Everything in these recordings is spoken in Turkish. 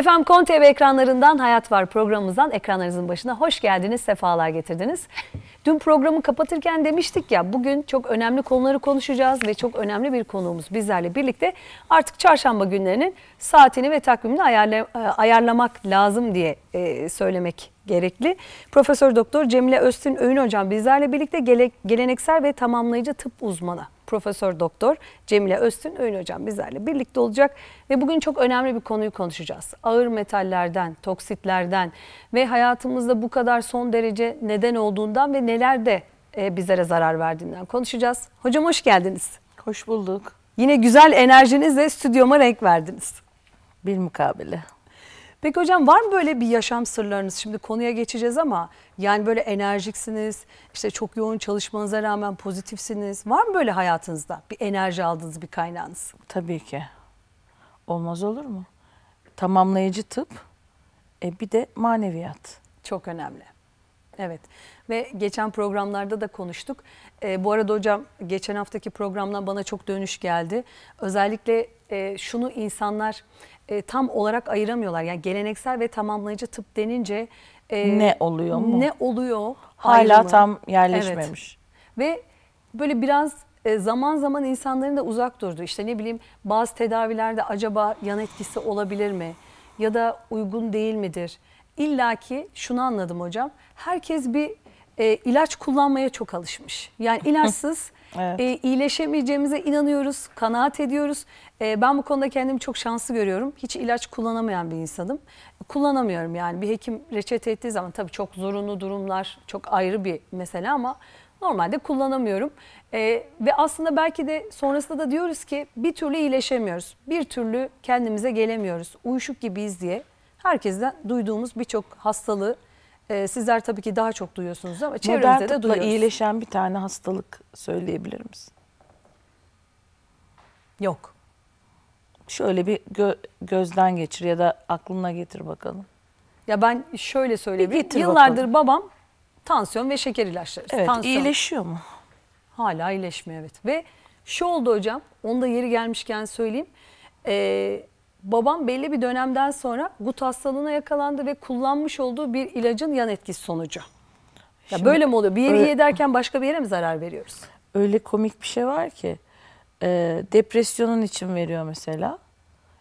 Efendim Kon TV ekranlarından Hayat Var programımızdan ekranlarınızın başına hoş geldiniz, sefalar getirdiniz. Dün programı kapatırken demiştik ya bugün çok önemli konuları konuşacağız ve çok önemli bir konuğumuz bizlerle birlikte artık çarşamba günlerinin saatini ve takvimini ayarla, e, ayarlamak lazım diye e, söylemek gerekli. Profesör Doktor Cemile Öztün Öğün hocam bizlerle birlikte gele, geleneksel ve tamamlayıcı tıp uzmanı. Profesör Doktor Cemile Öztün Öğün hocam bizlerle birlikte olacak ve bugün çok önemli bir konuyu konuşacağız. Ağır metallerden, toksitlerden ve hayatımızda bu kadar son derece neden olduğundan ve neler de e, bizlere zarar verdiğinden konuşacağız. Hocam hoş geldiniz. Hoş bulduk. Yine güzel enerjinizle stüdyoma renk verdiniz. Bir mukabele. Peki hocam var mı böyle bir yaşam sırlarınız? Şimdi konuya geçeceğiz ama yani böyle enerjiksiniz, işte çok yoğun çalışmanıza rağmen pozitifsiniz. Var mı böyle hayatınızda bir enerji aldığınız bir kaynağınız? Tabii ki. Olmaz olur mu? Tamamlayıcı tıp, e bir de maneviyat. Çok önemli. Evet ve geçen programlarda da konuştuk. Ee, bu arada hocam geçen haftaki programdan bana çok dönüş geldi. Özellikle e, şunu insanlar e, tam olarak ayıramıyorlar. Yani geleneksel ve tamamlayıcı tıp denince e, Ne oluyor mu? Ne oluyor? Hala ayrımı. tam yerleşmemiş. Ve böyle biraz e, zaman zaman insanların da uzak durdu. İşte ne bileyim bazı tedavilerde acaba yan etkisi olabilir mi? Ya da uygun değil midir? İlla ki şunu anladım hocam. Herkes bir e, ilaç kullanmaya çok alışmış. Yani ilaçsız Evet. e, iyileşemeyeceğimize inanıyoruz, kanaat ediyoruz. E, ben bu konuda kendimi çok şanslı görüyorum. Hiç ilaç kullanamayan bir insanım. Kullanamıyorum yani bir hekim reçete ettiği zaman tabii çok zorunlu durumlar çok ayrı bir mesele ama normalde kullanamıyorum. E, ve aslında belki de sonrasında da diyoruz ki bir türlü iyileşemiyoruz. Bir türlü kendimize gelemiyoruz. Uyuşuk gibiyiz diye herkesten duyduğumuz birçok hastalığı e, sizler tabii ki daha çok duyuyorsunuz ama çevrenizde de tıpla duyuyoruz. iyileşen bir tane hastalık söyleyebilir misin? Yok. Şöyle bir gö- gözden geçir ya da aklına getir bakalım. Ya ben şöyle söyleyebilirim. getir Yıllardır bakalım. babam tansiyon ve şeker ilaçları. Evet, tansiyon. iyileşiyor mu? Hala iyileşmiyor evet. Ve şu oldu hocam, onu da yeri gelmişken söyleyeyim. Ee, babam belli bir dönemden sonra gut hastalığına yakalandı ve kullanmış olduğu bir ilacın yan etkisi sonucu. Ya Şimdi böyle mi oluyor? Bir yeri öyle- iyi ederken başka bir yere mi zarar veriyoruz? Öyle komik bir şey var ki e, depresyonun için veriyor mesela.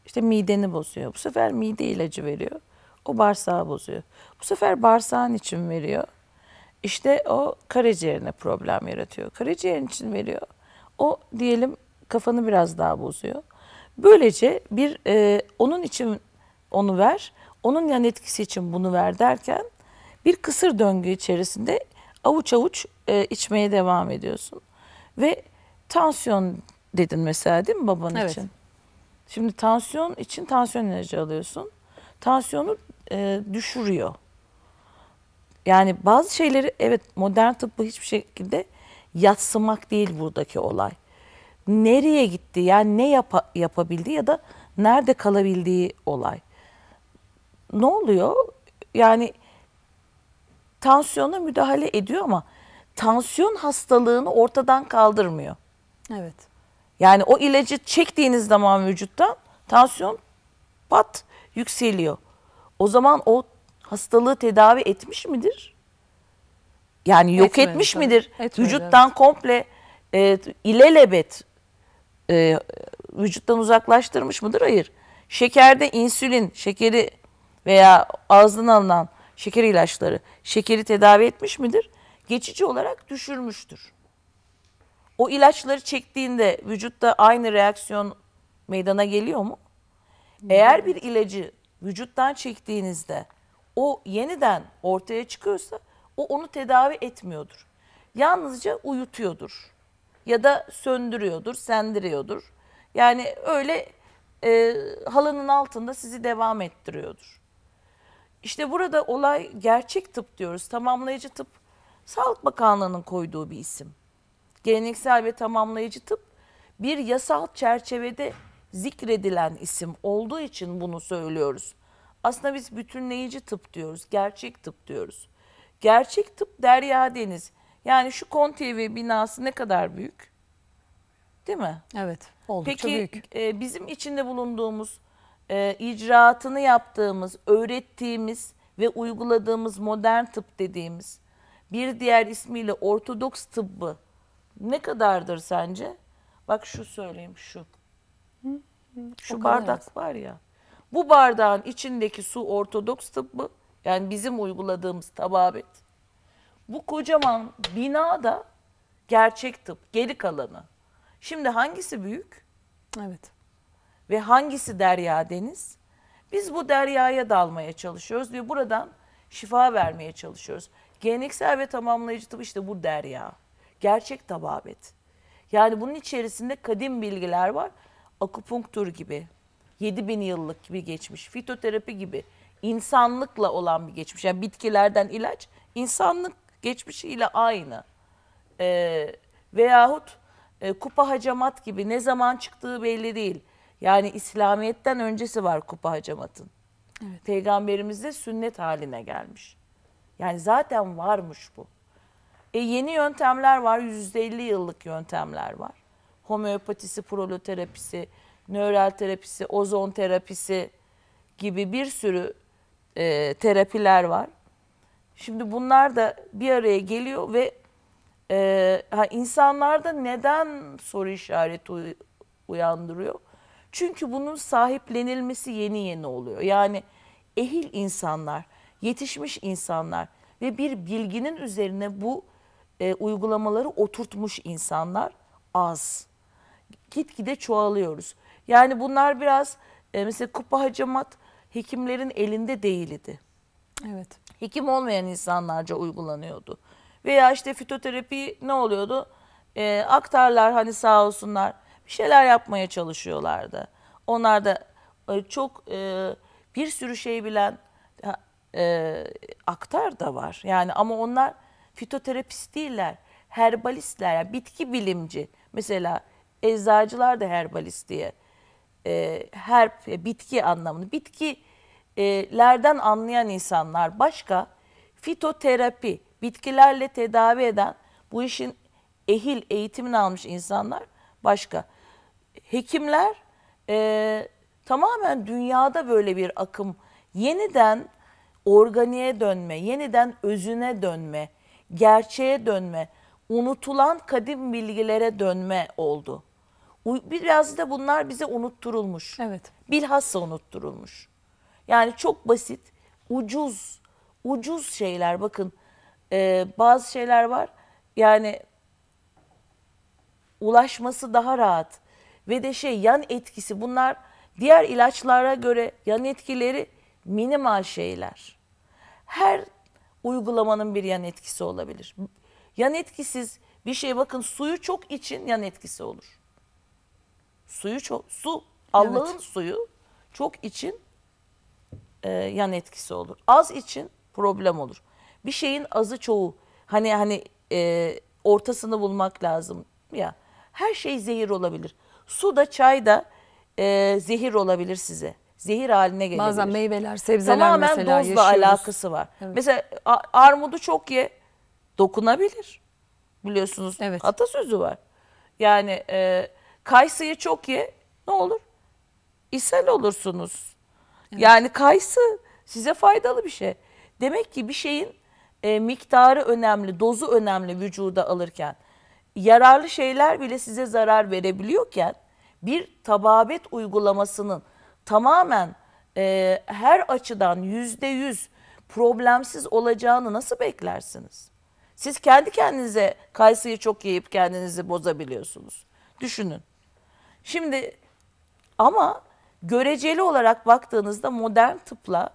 İşte mideni bozuyor. Bu sefer mide ilacı veriyor. O bağırsağı bozuyor. Bu sefer bağırsağın için veriyor. İşte o karaciğerine problem yaratıyor. Karaciğerin için veriyor. O diyelim kafanı biraz daha bozuyor. Böylece bir e, onun için onu ver, onun yan etkisi için bunu ver derken bir kısır döngü içerisinde avuç avuç e, içmeye devam ediyorsun. Ve tansiyon dedin mesela değil mi baban Evet. için? Şimdi tansiyon için tansiyon ilacı alıyorsun. Tansiyonu e, düşürüyor. Yani bazı şeyleri evet modern tıbbı hiçbir şekilde yatsımak değil buradaki olay. Nereye gitti yani ne yapa- yapabildi ya da nerede kalabildiği olay. Ne oluyor? Yani tansiyona müdahale ediyor ama tansiyon hastalığını ortadan kaldırmıyor. Evet. Yani o ilacı çektiğiniz zaman vücuttan tansiyon pat yükseliyor. O zaman o hastalığı tedavi etmiş midir? Yani yok Etmedi etmiş tabii. midir? Etmedi, vücuttan komple e, ilelebet e, vücuttan uzaklaştırmış mıdır? Hayır. Şekerde insülin, şekeri veya ağızdan alınan şeker ilaçları şekeri tedavi etmiş midir? Geçici olarak düşürmüştür. O ilaçları çektiğinde vücutta aynı reaksiyon meydana geliyor mu? Eğer bir ilacı vücuttan çektiğinizde o yeniden ortaya çıkıyorsa o onu tedavi etmiyordur. Yalnızca uyutuyordur ya da söndürüyordur, sendiriyordur. Yani öyle e, halının altında sizi devam ettiriyordur. İşte burada olay gerçek tıp diyoruz. Tamamlayıcı tıp Sağlık Bakanlığı'nın koyduğu bir isim. Geleneksel ve tamamlayıcı tıp bir yasal çerçevede zikredilen isim olduğu için bunu söylüyoruz. Aslında biz bütünleyici tıp diyoruz, gerçek tıp diyoruz. Gerçek tıp derya deniz. Yani şu Kon TV binası ne kadar büyük? Değil mi? Evet. Oldukça Peki büyük. e, bizim içinde bulunduğumuz e, icraatını yaptığımız, öğrettiğimiz ve uyguladığımız modern tıp dediğimiz bir diğer ismiyle ortodoks tıbbı ne kadardır sence? Bak şu söyleyeyim şu. Şu bardak var ya. Bu bardağın içindeki su ortodoks tıbbı yani bizim uyguladığımız tababet. Bu kocaman bina da gerçek tıp, geri kalanı. Şimdi hangisi büyük Evet. ve hangisi derya deniz? Biz bu deryaya dalmaya çalışıyoruz ve buradan şifa vermeye çalışıyoruz. Geleneksel ve tamamlayıcı tıp işte bu derya. Gerçek tababet. Yani bunun içerisinde kadim bilgiler var. Akupunktur gibi, 7000 yıllık gibi geçmiş, fitoterapi gibi, insanlıkla olan bir geçmiş. Yani bitkilerden ilaç, insanlık geçmişiyle aynı. Ee, veyahut e, kupa hacamat gibi ne zaman çıktığı belli değil. Yani İslamiyet'ten öncesi var kupa hacamatın. Peygamberimiz de sünnet haline gelmiş. Yani zaten varmış bu. E yeni yöntemler var, 150 yıllık yöntemler var. Homeopatisi, proloterapisi, nöral terapisi, ozon terapisi gibi bir sürü e, terapiler var. Şimdi bunlar da bir araya geliyor ve e, ha, insanlarda neden soru işareti uy- uyandırıyor? Çünkü bunun sahiplenilmesi yeni yeni oluyor. Yani ehil insanlar, yetişmiş insanlar ve bir bilginin üzerine bu e, uygulamaları oturtmuş insanlar az. Gitgide çoğalıyoruz. Yani bunlar biraz e, mesela kupa hacamat hekimlerin elinde değildi Evet. Hekim olmayan insanlarca uygulanıyordu. Veya işte fitoterapi ne oluyordu? Ee, aktarlar hani sağ olsunlar bir şeyler yapmaya çalışıyorlardı. Onlar da e, çok e, bir sürü şey bilen e, aktar da var. Yani ama onlar fitoterapist değiller. Herbalistler, yani bitki bilimci. Mesela eczacılar da herbalist diye. E, herb, e, bitki anlamını. Bitkilerden anlayan insanlar başka. Fitoterapi, bitkilerle tedavi eden bu işin ehil eğitimini almış insanlar başka. Hekimler e, tamamen dünyada böyle bir akım yeniden organiğe dönme, yeniden özüne dönme, gerçeğe dönme, unutulan kadim bilgilere dönme oldu. Biraz da bunlar bize unutturulmuş. Evet. Bilhassa unutturulmuş. Yani çok basit, ucuz, ucuz şeyler. Bakın e, bazı şeyler var. Yani ulaşması daha rahat ve de şey yan etkisi bunlar diğer ilaçlara göre yan etkileri minimal şeyler. Her uygulamanın bir yan etkisi olabilir. Yan etkisiz bir şey bakın suyu çok için yan etkisi olur. Suyu çok su Allah'ın suyu çok için e, yan etkisi olur. Az için problem olur. Bir şeyin azı çoğu hani hani e, ortasını bulmak lazım ya. Her şey zehir olabilir. Su da çay da e, zehir olabilir size. Zehir haline gelebilir. Bazen meyveler, sebzeler Tamamen mesela dozla yaşıyoruz. alakası var. Mesela a- armudu çok ye dokunabilir. Biliyorsunuz Evet. atasözü var. Yani e, kayısıyı çok ye ne olur? ishal olursunuz. Yani kayısı size faydalı bir şey. Demek ki bir şeyin e, miktarı önemli, dozu önemli vücuda alırken. Yararlı şeyler bile size zarar verebiliyorken bir tababet uygulamasının tamamen e, her açıdan yüzde yüz problemsiz olacağını nasıl beklersiniz? Siz kendi kendinize kayısıyı çok yiyip kendinizi bozabiliyorsunuz. Düşünün. Şimdi ama göreceli olarak baktığınızda modern tıpla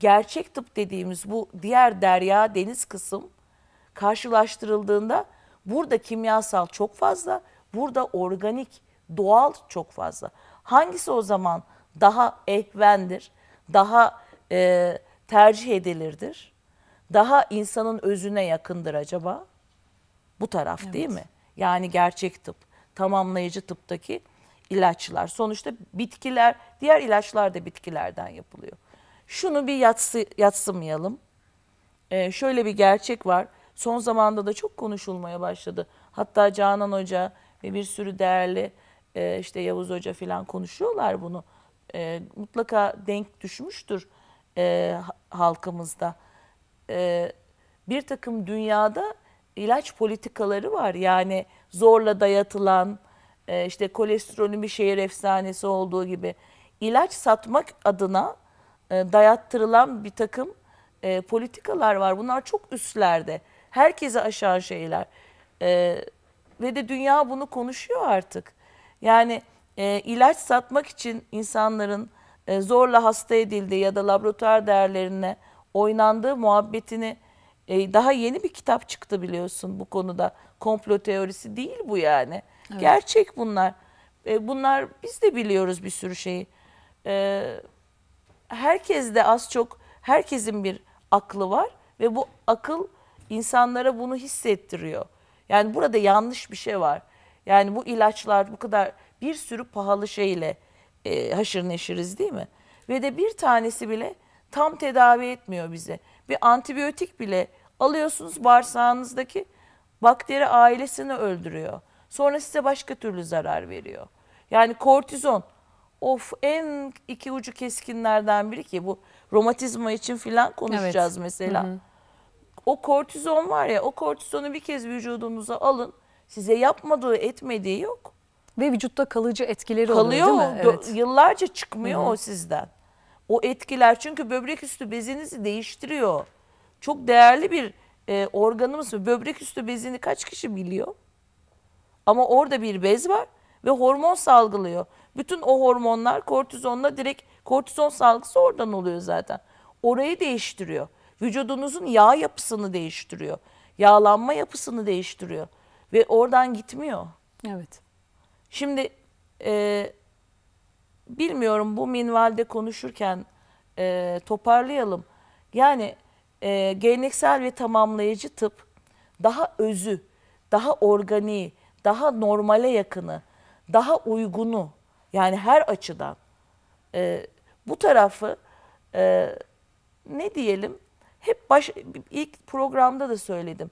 gerçek tıp dediğimiz bu diğer derya deniz kısım karşılaştırıldığında burada kimyasal çok fazla, burada organik, doğal çok fazla. Hangisi o zaman daha ehvendir, daha e, tercih edilirdir, daha insanın özüne yakındır acaba? Bu taraf değil mi? Yani gerçek tıp, tamamlayıcı tıptaki ilaçlar. Sonuçta bitkiler, diğer ilaçlar da bitkilerden yapılıyor. Şunu bir yatsı, yatsımayalım. Ee, şöyle bir gerçek var. Son zamanda da çok konuşulmaya başladı. Hatta Canan Hoca ve bir sürü değerli e, işte Yavuz Hoca falan konuşuyorlar bunu. e, mutlaka denk düşmüştür e, ha- halkımızda. E, bir takım dünyada ilaç politikaları var. Yani zorla dayatılan, e, işte kolesterolün bir şehir efsanesi olduğu gibi ilaç satmak adına e, dayattırılan bir takım e, politikalar var. Bunlar çok üstlerde. Herkese aşan şeyler. E, ve de dünya bunu konuşuyor artık. Yani ilaç satmak için insanların zorla hasta edildiği ya da laboratuvar değerlerine oynandığı muhabbetini daha yeni bir kitap çıktı biliyorsun bu konuda. Komplo teorisi değil bu yani. Gerçek bunlar. E, bunlar biz de biliyoruz bir sürü şeyi. E, herkes de az çok herkesin bir aklı var ve bu akıl insanlara bunu hissettiriyor. Yani burada yanlış bir şey var. Yani bu ilaçlar bu kadar bir sürü pahalı şeyle e, haşır neşiriz değil mi? Ve de bir tanesi bile tam tedavi etmiyor bizi. Bir antibiyotik bile alıyorsunuz bağırsağınızdaki bakteri ailesini öldürüyor. Sonra size başka türlü zarar veriyor. Yani kortizon of en iki ucu keskinlerden biri ki bu romatizma için filan konuşacağız mesela. O kortizon var ya o kortizonu bir kez vücudunuza alın. Size yapmadığı etmediği yok. Ve vücutta kalıcı etkileri Kalıyor oluyor değil mi? Do- Yıllarca çıkmıyor o sizden. O etkiler çünkü böbrek üstü bezinizi değiştiriyor. Çok değerli bir e, organımız. Böbrek üstü bezini kaç kişi biliyor? Ama orada bir bez var ve hormon salgılıyor. Bütün o hormonlar kortizonla direkt kortizon salgısı oradan oluyor zaten. Orayı değiştiriyor. Vücudunuzun yağ yapısını değiştiriyor. Yağlanma yapısını değiştiriyor. Ve oradan gitmiyor. Evet. Şimdi e, bilmiyorum bu minvalde konuşurken e, toparlayalım. Yani e, geleneksel ve tamamlayıcı tıp daha özü, daha organiği, daha normale yakını, daha uygunu yani her açıdan e, bu tarafı e, ne diyelim hep baş, ilk programda da söyledim.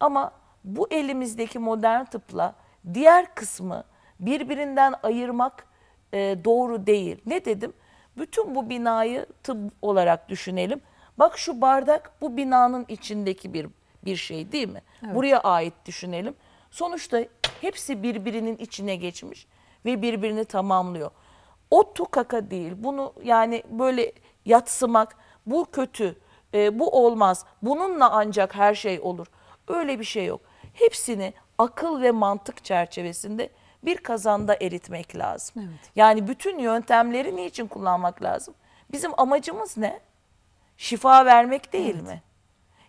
Ama bu elimizdeki modern tıpla diğer kısmı birbirinden ayırmak e, doğru değil. Ne dedim? Bütün bu binayı tıp olarak düşünelim. Bak şu bardak bu binanın içindeki bir bir şey değil mi? Buraya ait düşünelim. Sonuçta hepsi birbirinin içine geçmiş ve birbirini tamamlıyor. O tukaka değil. Bunu yani böyle yatsımak bu kötü, e, bu olmaz. Bununla ancak her şey olur. Öyle bir şey yok. Hepsini akıl ve mantık çerçevesinde bir kazanda eritmek lazım. Evet. Yani bütün yöntemleri niçin kullanmak lazım? Bizim amacımız ne? Şifa vermek değil mi?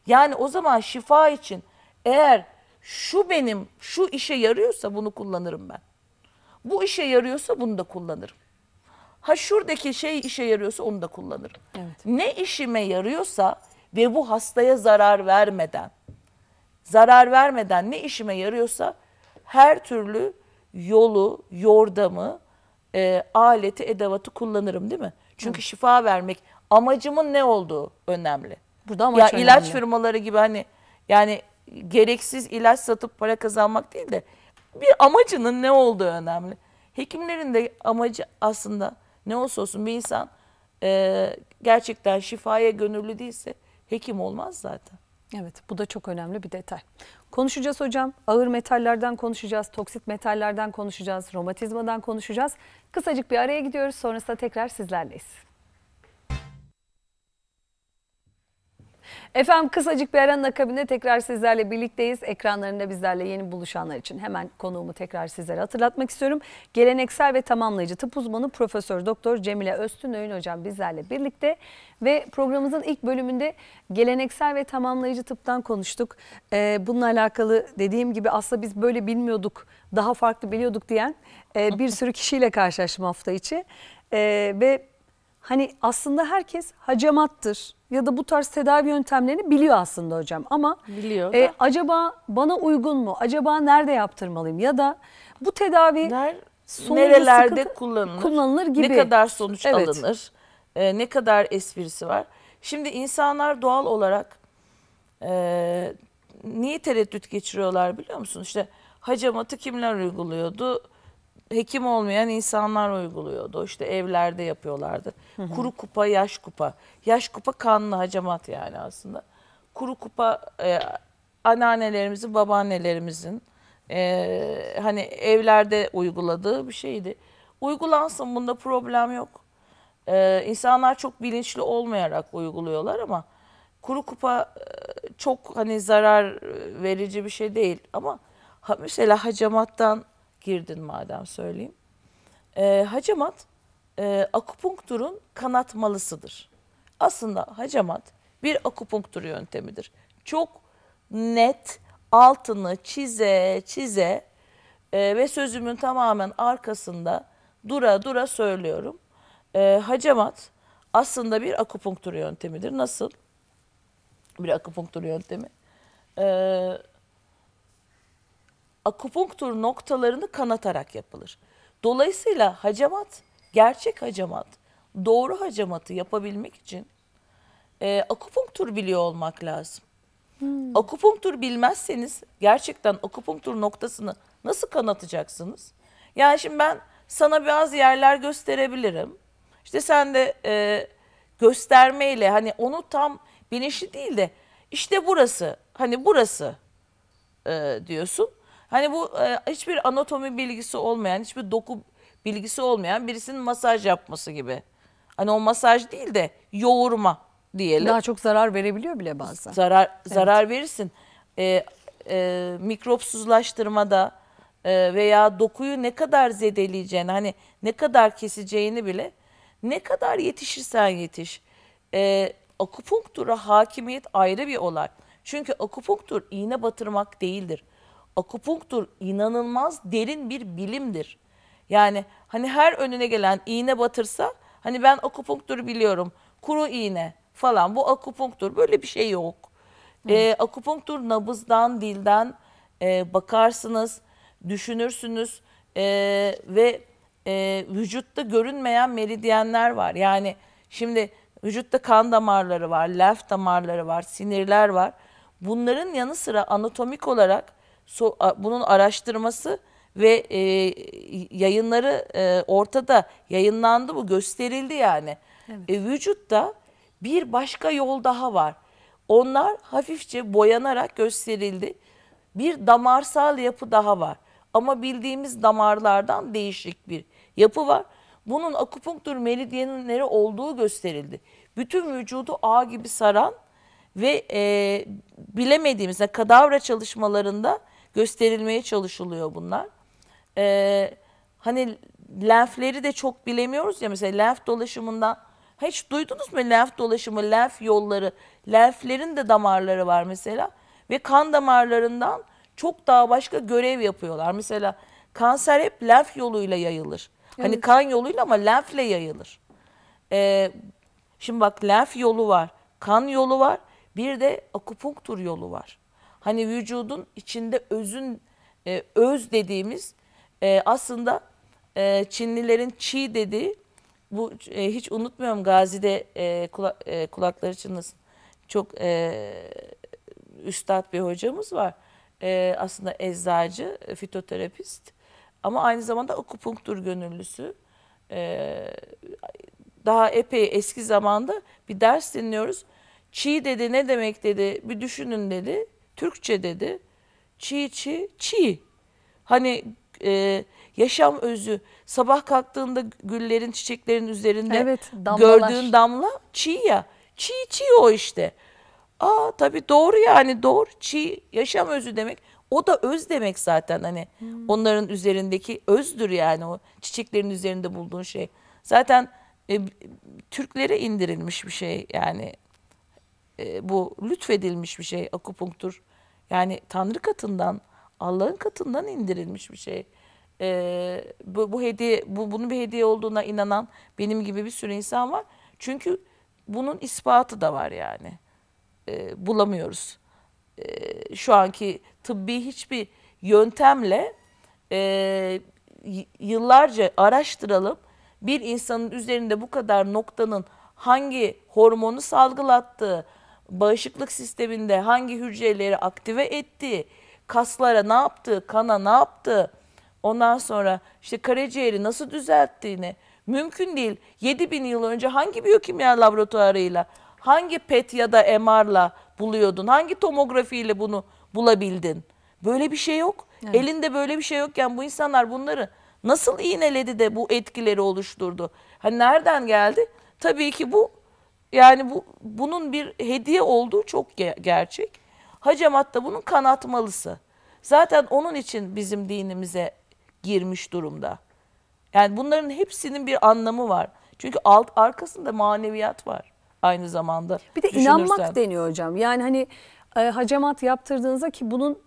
Yani o zaman şifa için eğer şu benim şu işe yarıyorsa bunu kullanırım ben. Bu işe yarıyorsa bunu da kullanırım. Ha şuradaki şey işe yarıyorsa onu da kullanırım. Evet. Ne işime yarıyorsa ve bu hastaya zarar vermeden, zarar vermeden ne işime yarıyorsa her türlü yolu, yordamı, e, aleti, edevatı kullanırım değil mi? Çünkü şifa vermek amacımın ne olduğu önemli. Burada amaç ya önemli. ilaç firmaları gibi hani yani gereksiz ilaç satıp para kazanmak değil de bir amacının ne olduğu önemli. Hekimlerin de amacı aslında ne olsa olsun bir insan e, gerçekten şifaya gönüllü değilse hekim olmaz zaten. Evet bu da çok önemli bir detay. Konuşacağız hocam. Ağır metallerden konuşacağız, toksit metallerden konuşacağız, romatizmadan konuşacağız. Kısacık bir araya gidiyoruz. Sonrasında tekrar sizlerleyiz. Efendim kısacık bir aranın akabinde tekrar sizlerle birlikteyiz. Ekranlarında bizlerle yeni buluşanlar için hemen konuğumu tekrar sizlere hatırlatmak istiyorum. Geleneksel ve tamamlayıcı tıp uzmanı Profesör Doktor Cemile Öztünöğün hocam bizlerle birlikte ve programımızın ilk bölümünde geleneksel ve tamamlayıcı tıptan konuştuk. Ee, bununla alakalı dediğim gibi aslında biz böyle bilmiyorduk, daha farklı biliyorduk diyen e, bir sürü kişiyle karşılaştım hafta içi. Ee, ve Hani aslında herkes hacamattır ya da bu tarz tedavi yöntemlerini biliyor aslında hocam ama Biliyor e, acaba bana uygun mu? Acaba nerede yaptırmalıyım? Ya da bu tedavi Ner- sonucu nerelerde sıkıntı- kullanılır? kullanılır gibi. Ne kadar sonuç Evet. alınır? e, ne kadar esprisi var? Şimdi insanlar doğal olarak e, niye tereddüt geçiriyorlar biliyor musun? İşte hacamatı kimler uyguluyordu? Hekim olmayan insanlar uyguluyordu. İşte evlerde yapıyorlardı. Kuru kupa, yaş kupa. Yaş kupa kanlı hacamat yani aslında. Kuru kupa e, anneannelerimizin, babaannelerimizin e, hani evlerde uyguladığı bir şeydi. Uygulansın bunda problem yok. E, insanlar çok bilinçli olmayarak uyguluyorlar ama kuru kupa e, çok hani zarar verici bir şey değil ama mesela hacamattan girdin madem söyleyeyim. E, hacamat e, akupunkturun kanatmalısıdır. Aslında hacamat bir akupunktur yöntemidir. Çok net altını çize çize e, ve sözümün tamamen arkasında dura dura söylüyorum. E, hacamat aslında bir akupunktur yöntemidir. Nasıl? Bir akupunktur yöntemi. E, akupunktur noktalarını kanatarak yapılır. Dolayısıyla hacamat, gerçek hacamat, doğru hacamatı yapabilmek için e, akupunktur biliyor olmak lazım. Akupunktur bilmezseniz gerçekten akupunktur noktasını nasıl kanatacaksınız? Yani şimdi ben sana bazı yerler gösterebilirim. İşte sen de e, göstermeyle hani onu tam bilinçli değil de işte burası hani burası e, diyorsun. Hani bu e, hiçbir anatomi bilgisi olmayan, hiçbir doku bilgisi olmayan birisinin masaj yapması gibi. Hani o masaj değil de yoğurma diyelim. Daha çok zarar verebiliyor bile bazen. Zarar zarar verirsin. E, e, mikropsuzlaştırmada e, veya dokuyu ne kadar zedeleyeceğini, hani ne kadar keseceğini bile ne kadar yetişirsen yetiş. E, akupunktura hakimiyet ayrı bir olay. Çünkü akupunktur iğne batırmak değildir. Akupunktur inanılmaz derin bir bilimdir. Yani hani her önüne gelen iğne batırsa hani ben akupunktur biliyorum. Kuru iğne falan bu akupunktur böyle bir şey yok. Ee, akupunktur nabızdan, dilden e, bakarsınız, düşünürsünüz e, ve e, vücutta görünmeyen meridyenler var. Yani şimdi vücutta kan damarları var, lenf damarları var, sinirler var. Bunların yanı sıra anatomik olarak so- a- bunun araştırması ve e, yayınları e, ortada yayınlandı bu gösterildi yani. E, vücutta bir başka yol daha var. Onlar hafifçe boyanarak gösterildi. Bir damarsal yapı daha var. Ama bildiğimiz damarlardan değişik bir yapı var. Bunun akupunktur meridyenleri olduğu gösterildi. Bütün vücudu ağ gibi saran ve e, bilemediğimiz yani kadavra çalışmalarında gösterilmeye çalışılıyor bunlar. E, hani lenfleri de çok bilemiyoruz ya mesela lenf dolaşımından hiç duydunuz mu lenf dolaşımı, lenf yolları, lenflerin de damarları var mesela ve kan damarlarından çok daha başka görev yapıyorlar. Mesela kanser hep lenf yoluyla yayılır. Hani kan yoluyla ama lenfle yayılır. Ee, şimdi bak lenf yolu var, kan yolu var, bir de akupunktur yolu var. Hani vücudun içinde özün, e, öz dediğimiz e, aslında e, Çinlilerin çi dediği bu e, hiç unutmuyorum Gazi'de e, kula- e, kulakları çınlasın. Çok e, üstad bir hocamız var. E, aslında eczacı, e, fitoterapist ama aynı zamanda akupunktur gönüllüsü. E, daha epey eski zamanda bir ders dinliyoruz. Çiğ dedi ne demek dedi bir düşünün dedi. Türkçe dedi. Çiğ çiğ çiğ. Hani e, yaşam özü sabah kalktığında güllerin çiçeklerin üzerinde Evet, damlalar. gördüğün damla çiğ ya. Çiğ çiğ o işte. Aa tabii doğru yani doğru. Çiğ yaşam özü demek. O da öz demek zaten hani onların üzerindeki özdür yani o çiçeklerin üzerinde bulduğun şey. Zaten e, Türklere indirilmiş bir şey yani e, bu lütfedilmiş bir şey akupunktur. Yani Tanrı katından, Allah'ın katından indirilmiş bir şey. E, bu, bu hediye, bu bunun bir hediye olduğuna inanan benim gibi bir sürü insan var. Çünkü bunun ispatı da var yani. E, bulamıyoruz. E, şu anki tıbbi hiçbir yöntemle e, yıllarca araştıralım bir insanın üzerinde bu kadar noktanın hangi hormonu salgılattığı, bağışıklık sisteminde hangi hücreleri aktive ettiği, kaslara ne yaptığı, kana ne yaptığı, Ondan sonra işte karaciğeri nasıl düzelttiğini mümkün değil. 7000 yıl önce hangi biyokimya laboratuvarıyla, hangi PET ya da MR'la buluyordun? Hangi tomografiyle bunu bulabildin? Böyle bir şey yok. Elinde böyle bir şey yokken bu insanlar bunları nasıl iğneledi de bu etkileri oluşturdu? Hani nereden geldi? Tabii ki bu yani bu bunun bir hediye olduğu çok ge- gerçek. Hacamat da bunun kanatmalısı. Zaten onun için bizim dinimize girmiş durumda. Yani bunların hepsinin bir anlamı var. Çünkü alt arkasında maneviyat var aynı zamanda. Bir de inanmak deniyor hocam. Yani hani e, hacamat yaptırdığınızda ki bunun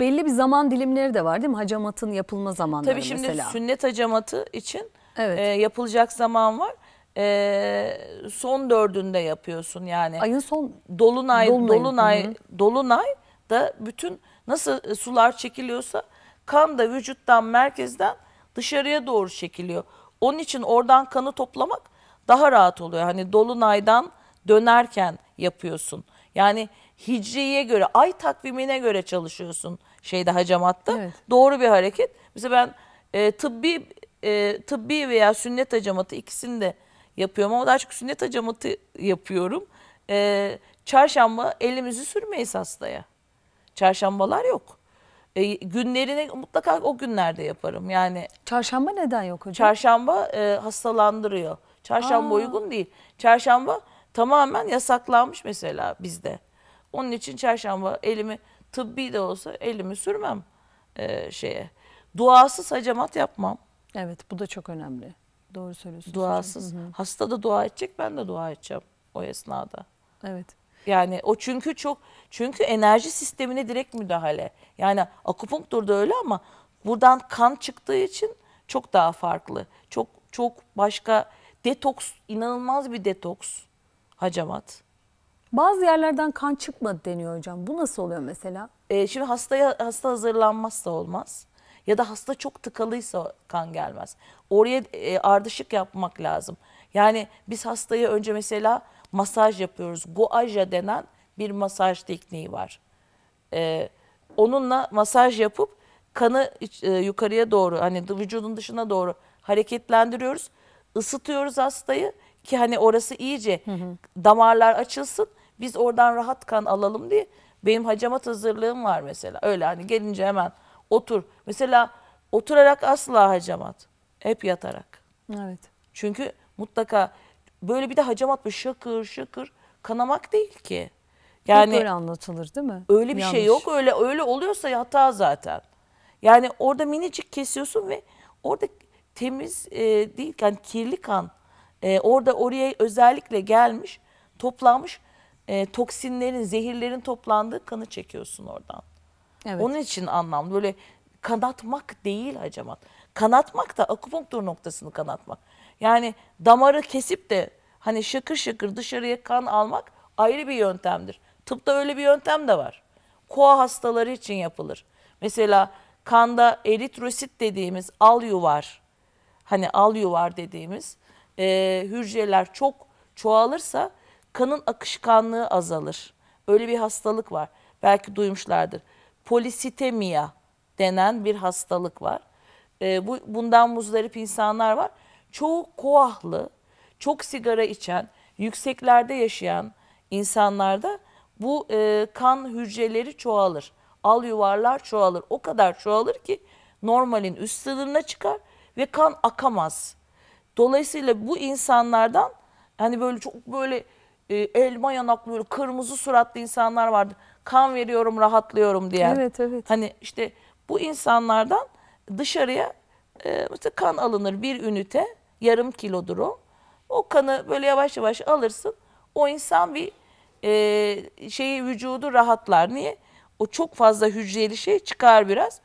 belli bir zaman dilimleri de var değil mi? Hacamatın yapılma zamanları Tabii şimdi mesela. sünnet hacamatı için Evet. e, yapılacak zaman var. E, son dördünde yapıyorsun yani. Ayın son Dolunay, dolunay, hı. dolunay da bütün nasıl sular çekiliyorsa kan da vücuttan merkezden dışarıya doğru çekiliyor. Onun için oradan kanı toplamak daha rahat oluyor. Hani dolunaydan dönerken yapıyorsun. Yani hicriye göre, ay takvimine göre çalışıyorsun şeyde hacamatta. Evet. Doğru bir hareket. Mesela ben e, tıbbi e, tıbbi veya sünnet hacamatı ikisini de yapıyorum ama daha çok sünnet hacamatı yapıyorum. E, çarşamba elimizi sürmeyiz hastaya. Çarşambalar yok. E, günlerini mutlaka o günlerde yaparım. Yani çarşamba neden yok hocam? çarşamba e, hastalandırıyor. Çarşamba Aa. uygun değil. Çarşamba tamamen yasaklanmış mesela bizde. Onun için çarşamba elimi tıbbi de olsa elimi sürmem e, şeye. Duasız hacamat yapmam. evet bu da çok önemli. Doğru söylüyorsunuz. Duasız. Hasta da dua edecek, ben de dua edeceğim o esnada. Evet. Yani o çünkü çok çünkü enerji sistemine direkt müdahale. Yani akupunkturda öyle ama buradan kan çıktığı için çok daha farklı. Çok çok başka detoks inanılmaz bir detoks hacamat. Bazı yerlerden kan çıkmadı deniyor hocam. Bu nasıl oluyor mesela? Ee, şimdi hastaya hasta hazırlanmazsa olmaz. Ya da hasta çok tıkalıysa kan gelmez. Oraya e, ardışık yapmak lazım. Yani biz hastaya önce mesela masaj yapıyoruz. Guaja denen bir masaj tekniği var. Ee, onunla masaj yapıp kanı e, yukarıya doğru hani vücudun dışına doğru hareketlendiriyoruz. Isıtıyoruz hastayı ki hani orası iyice damarlar açılsın. Biz oradan rahat kan alalım diye. Benim hacamat hazırlığım var mesela. Öyle hani gelince hemen otur. Mesela oturarak asla hacamat. Hep yatarak. Evet. Çünkü mutlaka böyle bir de hacamat bu şakır şakır kanamak değil ki. Yani Yani öyle anlatılır değil mi? öyle bir şey Yanlış. yok. Öyle öyle oluyorsa hata zaten. Yani orada minicik kesiyorsun ve orada temiz e, değil yani kirli kan e, orada oraya özellikle gelmiş, toplanmış e, toksinlerin, zehirlerin toplandığı kanı çekiyorsun oradan. Evet. Onun için anlamlı. Böyle kanatmak değil hacamat. Kanatmak da akupunktur noktasını kanatmak. Yani damarı kesip de hani şakır şakır dışarıya kan almak ayrı bir yöntemdir. Tıpta öyle bir yöntem de var. Koa hastaları için yapılır. Mesela kanda eritrosit dediğimiz al yuvar, hani al yuvar dediğimiz e, hücreler çok çoğalırsa kanın akışkanlığı azalır. Öyle bir hastalık var. Belki duymuşlardır. Polisitemiya denen bir hastalık var. E, bu bundan muzdarip insanlar var. Çoğu koahlı, çok sigara içen, yükseklerde yaşayan insanlarda bu e, kan hücreleri çoğalır. Al yuvarlar çoğalır. O kadar çoğalır ki normalin üst sınırına çıkar ve kan akamaz. Dolayısıyla bu insanlardan hani böyle çok böyle e, elma yanaklı böyle kırmızı suratlı insanlar vardı. Kan veriyorum rahatlıyorum diyen. Evet, evet. Hani işte bu insanlardan dışarıya e, mesela kan alınır bir ünite yarım kilodur o. O kanı böyle yavaş yavaş alırsın. O insan bir e, şeyi vücudu rahatlar. Niye? O çok fazla hücreli şey çıkar biraz.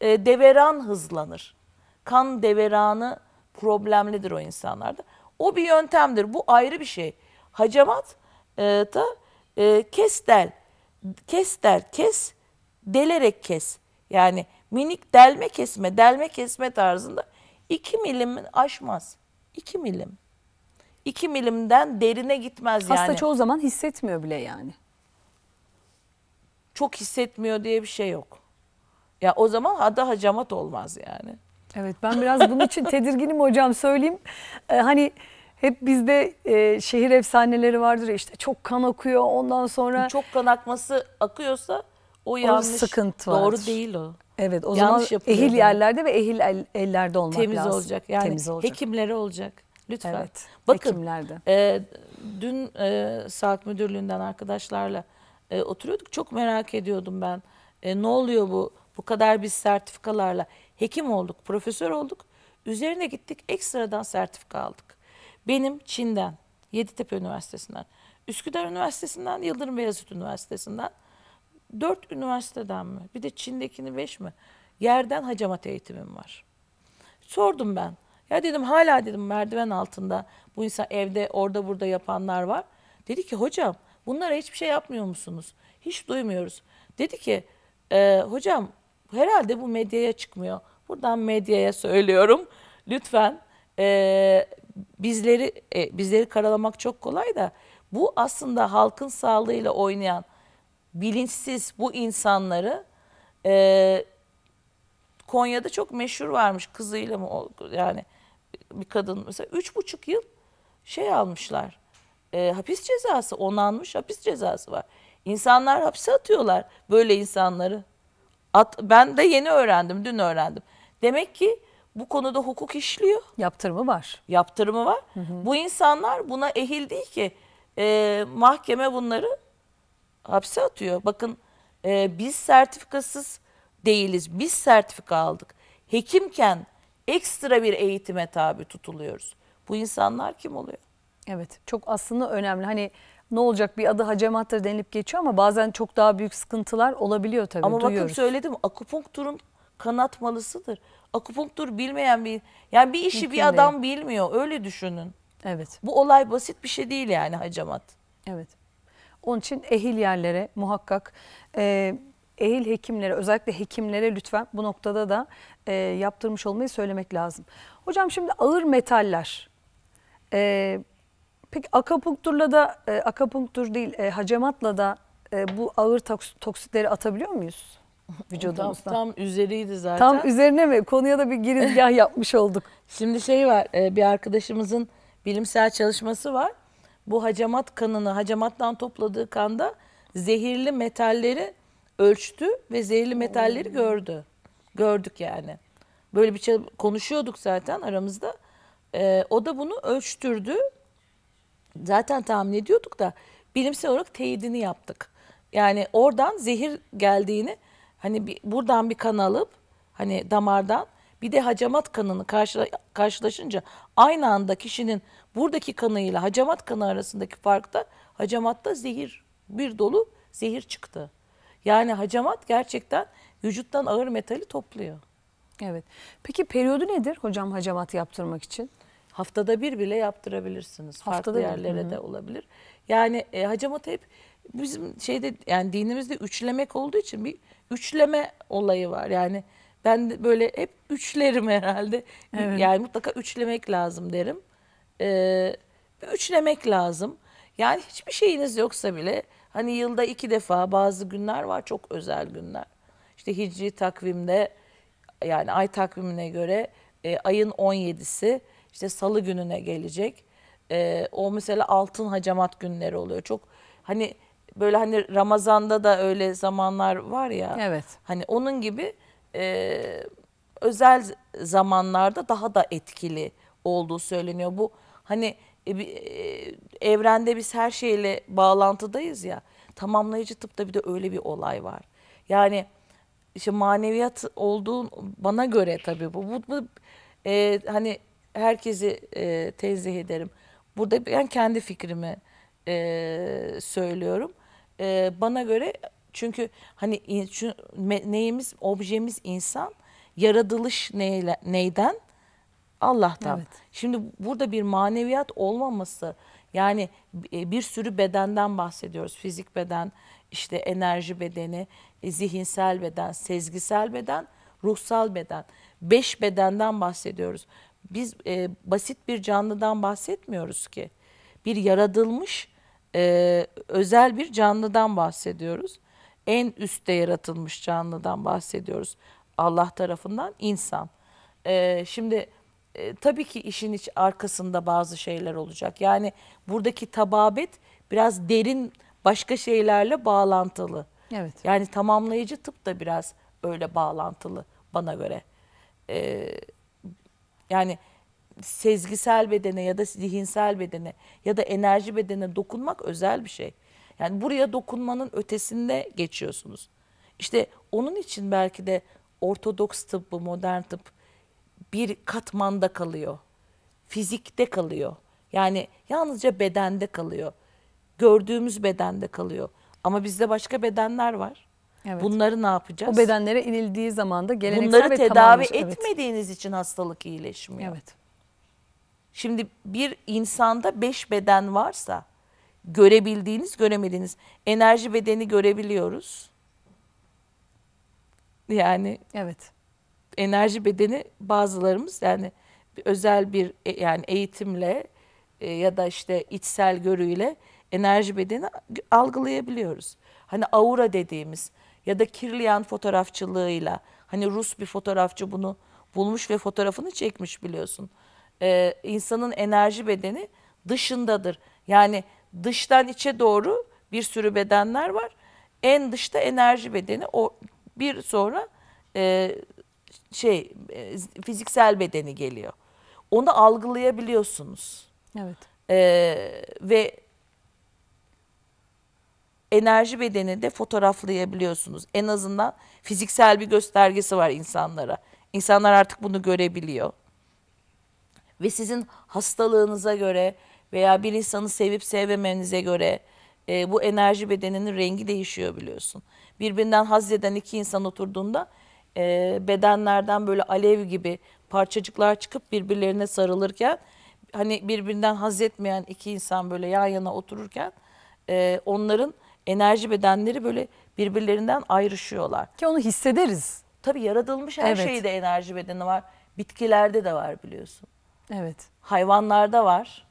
E, deveran hızlanır. Kan deveranı problemlidir o insanlarda. O bir yöntemdir. Bu ayrı bir şey. Hacamat e, da e, kes del. Kes del. Kes. Delerek kes. Yani minik delme kesme, delme kesme tarzında 2 milimin aşmaz. 2 milim. 2 milimden derine gitmez Hasta yani. çoğu zaman hissetmiyor bile yani. çok hissetmiyor diye bir şey yok. Ya o zaman adı hacamat olmaz yani. Evet ben biraz bunun için tedirginim hocam söyleyeyim. Ee, hani hep bizde e, şehir efsaneleri vardır ya işte çok kan akıyor ondan sonra. Çok kan akması akıyorsa o yanlış. sıkıntı Doğru vardır. değil o. Evet o Yanlış zaman yapılıyor ehil yani. yerlerde ve ehil el- ellerde olmak Temiz lazım. olacak. Yani Temiz olacak. hekimleri olacak. Lütfen. Evet, Bakın hekimlerde. e, dün e, Sağlık Müdürlüğü'nden arkadaşlarla e, oturuyorduk. Çok merak ediyordum ben. E, ne oluyor bu? Bu kadar biz sertifikalarla hekim olduk, profesör olduk. Üzerine gittik ekstradan sertifika aldık. Benim Çin'den, Yeditepe Üniversitesi'nden, Üsküdar Üniversitesi'nden, Yıldırım Beyazıt Üniversitesi'nden, dört üniversiteden mi? Bir de Çin'dekini beş mi? Yerden hacamat eğitimim var. Sordum ben. Ya dedim hala dedim merdiven altında bu insan evde orada burada yapanlar var. Dedi ki hocam bunlara hiçbir şey yapmıyor musunuz? Hiç duymuyoruz. Dedi ki "E, hocam herhalde bu medyaya çıkmıyor. Buradan medyaya söylüyorum. Lütfen e, bizleri e, bizleri karalamak çok kolay da bu aslında halkın sağlığıyla oynayan bilinçsiz bu insanları e, Konya'da çok meşhur varmış kızıyla mı yani bir kadın mesela üç buçuk yıl şey almışlar e, hapis cezası onanmış hapis cezası var. İnsanlar hapse atıyorlar böyle insanları. At, ben de yeni öğrendim dün öğrendim. Demek ki bu konuda hukuk işliyor Yaptırımı var. yaptırımı var. Bu insanlar buna ehil değil ki. Ee, mahkeme bunları hapse atıyor. Bakın e, biz sertifikasız değiliz. Biz sertifika aldık. Hekimken ekstra bir eğitime tabi tutuluyoruz. Bu insanlar kim oluyor? Evet çok aslında önemli. Hani ne olacak bir adı hacamattır denilip geçiyor ama bazen çok daha büyük sıkıntılar olabiliyor tabii Ama bakın duyuyoruz. söyledim akupunkturun kanatmalısıdır. Akupunktur bilmeyen bir yani bir işi Mümkün bir adam bilmiyor. Öyle düşünün. Evet. Bu olay basit bir şey değil yani hacamat. Evet. Onun için ehil yerlere muhakkak e, ehil hekimlere özellikle hekimlere lütfen bu noktada da e, yaptırmış olmayı söylemek lazım. Hocam şimdi ağır metaller. E, peki akapunkturla da e, akapunktur değil e, hacamatla da e, bu ağır toks- toksitleri atabiliyor muyuz vücudumuzdan? tam üzeriydi zaten. Tam üzerine mi? Konuya da bir girizgah yapmış olduk. Şimdi şey var, e, bir arkadaşımızın bilimsel çalışması var. Bu hacamat kanını, hacamattan topladığı kanda zehirli metalleri ölçtü ve zehirli metalleri gördü. Gördük yani. Böyle bir şey konuşuyorduk zaten aramızda. E, o da bunu ölçtürdü. Zaten tahmin ediyorduk da bilimsel olarak teyidini yaptık. Yani oradan zehir geldiğini hani bir, buradan bir kan alıp hani damardan bir de hacamat kanını karşıla, karşılaşınca aynı anda kişinin buradaki kanıyla hacamat kanı arasındaki farkta hacamatta zehir bir dolu zehir çıktı. Yani hacamat gerçekten vücuttan ağır metali topluyor. Evet. Peki periyodu nedir hocam hacamat yaptırmak için? Haftada bir bile yaptırabilirsiniz. Haftada Farklı bir, yerlere de olabilir. Yani e, hacamat hep bizim şeyde yani dinimizde üçlemek olduğu için bir üçleme olayı var. Yani ben de böyle hep üçlerim herhalde. Yani mutlaka üçlemek lazım derim. Ee, üçlemek lazım. Yani hiçbir şeyiniz yoksa bile hani yılda iki defa bazı günler var çok özel günler. İşte hicri takvimde yani ay takvimine göre e, ayın 17'si işte salı gününe gelecek. E, o mesela altın hacamat günleri oluyor. Çok hani böyle hani Ramazan'da da öyle zamanlar var ya. Evet. Hani onun gibi e, özel zamanlarda daha da etkili olduğu söyleniyor. Bu hani e, e, evrende biz her şeyle bağlantıdayız ya. Tamamlayıcı tıpta bir de öyle bir olay var. Yani işte maneviyat olduğu bana göre tabii bu. bu, bu e, hani herkesi e, tenzih ederim. Burada ben kendi fikrimi e, söylüyorum. E, bana göre çünkü hani in- şu, me- neyimiz objemiz insan yaratılış neyle, neyden Allah'tan. Evet. Şimdi burada bir maneviyat olmaması yani e, bir sürü bedenden bahsediyoruz. Fizik beden, işte enerji bedeni, e, zihinsel beden, sezgisel beden, ruhsal beden. Beş bedenden bahsediyoruz. Biz e, basit bir canlıdan bahsetmiyoruz ki. Bir yaratılmış e, özel bir canlıdan bahsediyoruz. en üstte yaratılmış canlıdan bahsediyoruz. Allah tarafından insan. Ee, şimdi e, tabii ki işin iç arkasında bazı şeyler olacak. Yani buradaki tababet biraz derin başka şeylerle bağlantılı. Evet. Yani tamamlayıcı tıp da biraz öyle bağlantılı bana göre. Ee, yani sezgisel bedene ya da zihinsel bedene ya da enerji bedene dokunmak özel bir şey. Yani buraya dokunmanın ötesinde geçiyorsunuz. İşte onun için belki de ortodoks tıbbı, modern tıp bir katmanda kalıyor. Fizikte kalıyor. Yani yalnızca bedende kalıyor. Gördüğümüz bedende kalıyor. Ama bizde başka bedenler var. Evet. Bunları ne yapacağız? O bedenlere inildiği zaman da geleneksel Bunları ve tedavi tamamlayıcı- evet. etmediğiniz için hastalık iyileşmiyor. Evet. Şimdi bir insanda beş beden varsa görebildiğiniz, göremediğiniz enerji bedeni görebiliyoruz. Yani Evet. enerji bedeni bazılarımız yani bir özel bir e- yani eğitimle e, ya da işte içsel görüyle enerji bedeni algılayabiliyoruz. Hani aura dediğimiz ya da Kirlian fotoğrafçılığıyla hani Rus bir fotoğrafçı bunu bulmuş ve fotoğrafını çekmiş biliyorsun. Ee, insanın enerji bedeni dışındadır. Yani dıştan içe doğru bir sürü bedenler var. En dışta enerji bedeni o bir sonra e, şey e, fiziksel bedeni geliyor. Onu algılayabiliyorsunuz. Evet. Ee, ve enerji bedeni de fotoğraflayabiliyorsunuz. En azından fiziksel bir göstergesi var insanlara. İnsanlar artık bunu görebiliyor. Ve sizin hastalığınıza göre veya bir insanı sevip sevmemenize göre e, bu enerji bedeninin rengi değişiyor biliyorsun. Birbirinden haz eden iki insan oturduğunda e, bedenlerden böyle alev gibi parçacıklar çıkıp birbirlerine sarılırken hani birbirinden haz etmeyen iki insan böyle yan yana otururken e, onların enerji bedenleri böyle birbirlerinden ayrışıyorlar. Ki onu hissederiz. Tabii yaratılmış her Evet. şeyde enerji bedeni var. Bitkilerde de var biliyorsun. Evet. Hayvanlarda var.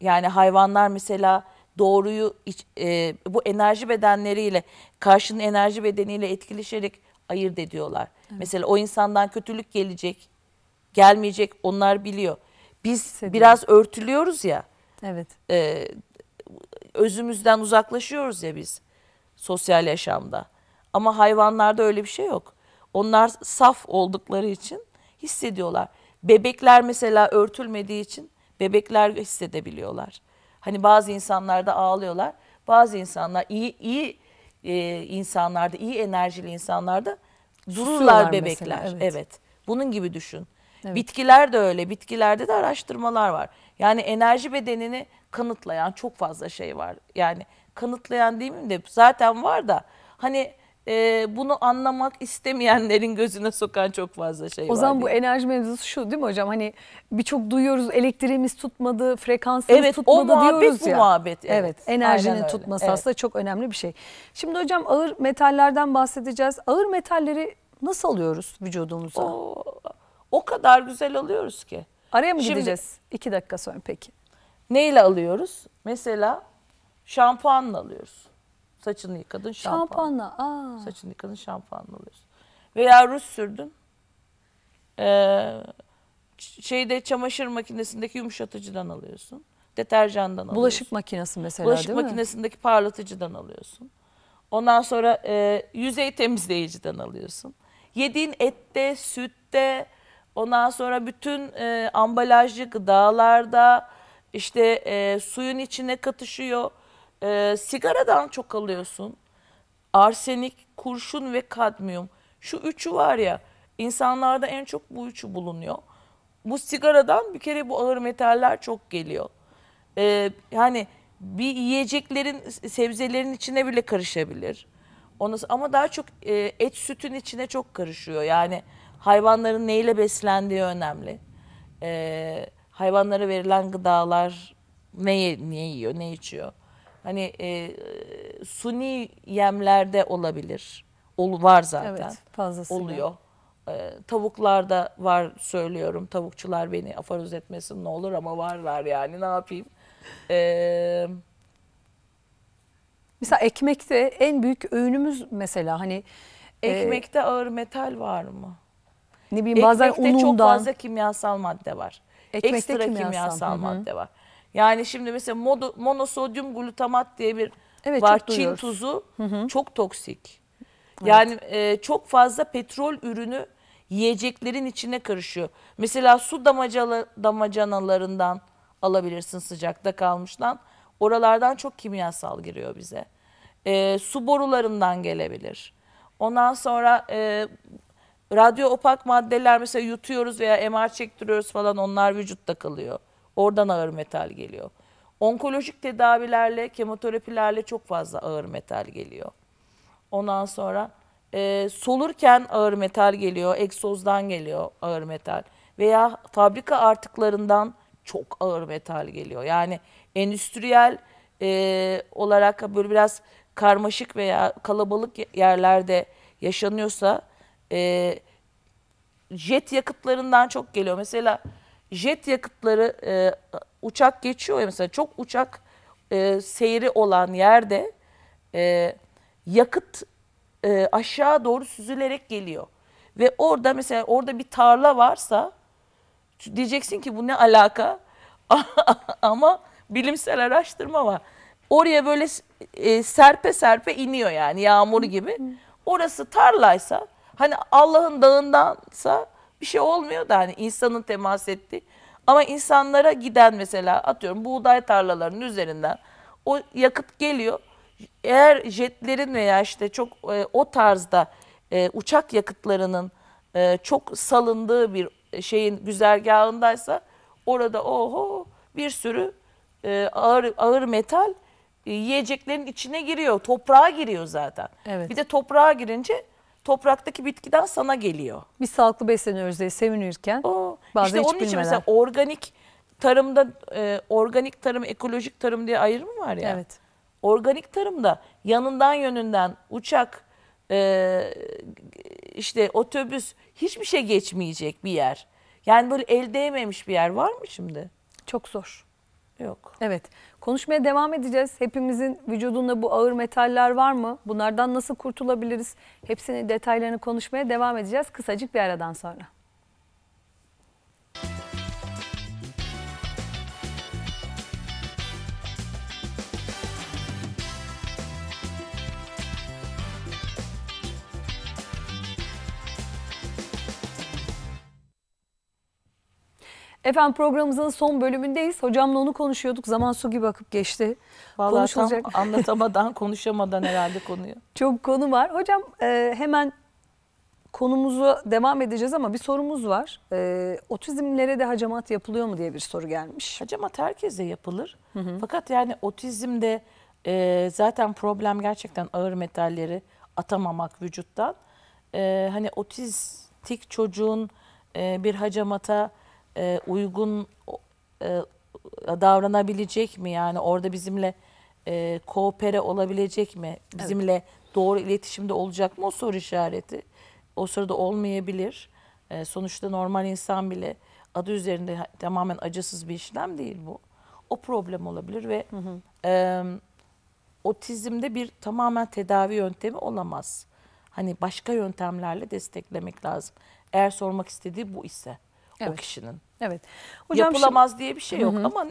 Yani hayvanlar mesela doğruyu iç- e, bu enerji bedenleriyle karşının enerji bedeniyle etkileşerek ayırt ediyorlar. Mesela o insandan kötülük gelecek, gelmeyecek onlar biliyor. Biz Hissediyor. biraz örtülüyoruz ya, Evet. e, özümüzden uzaklaşıyoruz ya biz sosyal yaşamda. Ama hayvanlarda öyle bir şey yok. Onlar saf oldukları için hissediyorlar. Bebekler mesela örtülmediği için bebekler hissedebiliyorlar. Hani bazı insanlarda ağlıyorlar. Bazı insanlar iyi iyi e, insanlarda, iyi enerjili insanlarda dururlar bebekler. mesela, evet. evet. Bunun gibi düşün. Evet. Bitkiler de öyle. Bitkilerde de araştırmalar var. Yani enerji bedenini kanıtlayan çok fazla şey var. Yani kanıtlayan değil mi de zaten var da hani e, bunu anlamak istemeyenlerin gözüne sokan çok fazla şey var. O zaman bu diye. enerji mevzusu şu değil mi hocam? Hani birçok duyuyoruz elektriğimiz tutmadı, frekansımız Evet, o tutmadı muhabbet diyoruz bu ya. muhabbet, evet. Evet, enerjinin tutması evet. aslında çok önemli bir şey. Şimdi hocam ağır metallerden bahsedeceğiz. Ağır metalleri nasıl alıyoruz vücudumuza? o, o kadar güzel alıyoruz ki. Araya mı Şimdi- gideceğiz? İki dakika sonra peki. Neyle alıyoruz? Mesela şampuanla alıyoruz. Saçını yıkadın şampuan. Şampuanla. Aa. Saçını yıkadın şampuanla alıyorsun. Veya ruj sürdün. Ee, şeyde çamaşır makinesindeki yumuşatıcıdan alıyorsun. Deterjandan alıyorsun. Bulaşık makinesi mesela Bulaşık değil mi? makinesindeki parlatıcıdan alıyorsun. Ondan sonra e, yüzey temizleyiciden alıyorsun. Yediğin ette, sütte, ondan sonra bütün e, ambalajlı gıdalarda işte e, suyun içine katışıyor. E, sigaradan çok alıyorsun. Arsenik, kurşun ve kadmiyum. Şu üçü var ya insanlarda en çok bu üçü bulunuyor. Bu sigaradan bir kere bu ağır metaller çok geliyor. Ee, yani bir yiyeceklerin, sebzelerin içine bile karışabilir. Ondan ama daha çok e, et sütün içine çok karışıyor. Yani hayvanların neyle beslendiği önemli. Ee, hayvanlara verilen gıdalar ne, ne yiyor, ne içiyor. Hani e, suni yemlerde olabilir. Ol, var zaten. Evet, fazlasıyla. Oluyor. Ee, tavuklarda var söylüyorum. Tavukçular beni aforoz etmesin ne olur ama varlar yani ne yapayım. Ee, Mesela ekmekte en büyük öğünümüz mesela hani e, Ekmekte ağır metal var mı? ne bileyim bazen Ekmekte unundan. çok fazla kimyasal madde var. Ekmekte Ekstra kimyasal, kimyasal, hı hı. madde var. Yani şimdi mesela modo- monosodyum glutamat diye bir Evet, var Çin duyuyoruz. tuzu çok toksik. Yani e, çok fazla petrol ürünü yiyeceklerin içine karışıyor. Mesela su damacalı, damacanalarından alabilirsin sıcakta kalmıştan. Oralardan çok kimyasal giriyor bize. E, su borularından gelebilir. Ondan sonra e, radyo opak maddeler mesela yutuyoruz veya MR çektiriyoruz falan onlar vücutta kalıyor. Oradan ağır metal geliyor. Onkolojik tedavilerle, kemoterapilerle çok fazla ağır metal geliyor. Ondan sonra e, solurken ağır metal geliyor, egzozdan geliyor ağır metal veya fabrika artıklarından çok ağır metal geliyor. Yani endüstriyel e, olarak böyle biraz karmaşık veya kalabalık yerlerde yaşanıyorsa e, jet yakıtlarından çok geliyor. Mesela jet yakıtları e, uçak geçiyor ya mesela çok uçak e, seyri olan yerde e, yakıt e, aşağı doğru süzülerek geliyor. Ve orada mesela orada bir tarla varsa diyeceksin ki bu ne alaka? Ama bilimsel araştırma var. Oraya böyle e, serpe serpe iniyor yani yağmur gibi. Orası tarlaysa hani Allah'ın dağındansa bir şey olmuyor da hani insanın temas ettiği. Ama insanlara giden mesela atıyorum buğday tarlalarının üzerinden o yakıt geliyor. Eğer jetlerin veya işte çok e, o tarzda e, uçak yakıtlarının e, çok salındığı bir şeyin güzergahındaysa orada oho bir sürü e, ağır ağır metal e, yiyeceklerin içine giriyor. Toprağa giriyor zaten. Evet. Bir de toprağa girince topraktaki bitkiden sana geliyor. Biz sağlıklı besleniyoruz diye sevinirken O bazen işte hiç onun için bilmeden. mesela organik tarımda e, organik tarım, ekolojik tarım diye ayrım var ya. Evet. Organik tarımda yanından yönünden uçak, e, işte otobüs hiçbir şey geçmeyecek bir yer. Yani böyle el değmemiş bir yer var mı şimdi? Çok zor. Yok. Evet. Konuşmaya devam edeceğiz. Hepimizin vücudunda bu ağır metaller var mı? Bunlardan nasıl kurtulabiliriz? Hepsini detaylarını konuşmaya devam edeceğiz kısacık bir aradan sonra. Efendim programımızın son bölümündeyiz. Hocamla onu konuşuyorduk. Zaman su gibi akıp geçti. Vallahi Konuşulacak tam anlatamadan, konuşamadan herhalde konuyu. çok konu var. Hocam e, hemen konumuzu devam edeceğiz ama bir sorumuz var. E, otizmlere de hacamat yapılıyor mu diye bir soru gelmiş. Hacamat herkese yapılır. Fakat yani otizmde e, zaten problem gerçekten ağır metalleri atamamak vücuttan. E, hani otistik çocuğun e, bir hacamata e, uygun e, davranabilecek mi? Yani orada bizimle e, koopere olabilecek mi? Bizimle doğru iletişimde olacak mı? O soru işareti. O sırada olmayabilir. E, sonuçta normal insan bile adı üzerinde ha- tamamen acısız bir işlem değil bu. O problem olabilir ve e, otizmde bir tamamen tedavi yöntemi olamaz. Hani başka yöntemlerle desteklemek lazım. Eğer sormak istediği bu ise o Evet. kişinin. Evet. Hocam şimdi- Yapılamaz diye bir şey yok ama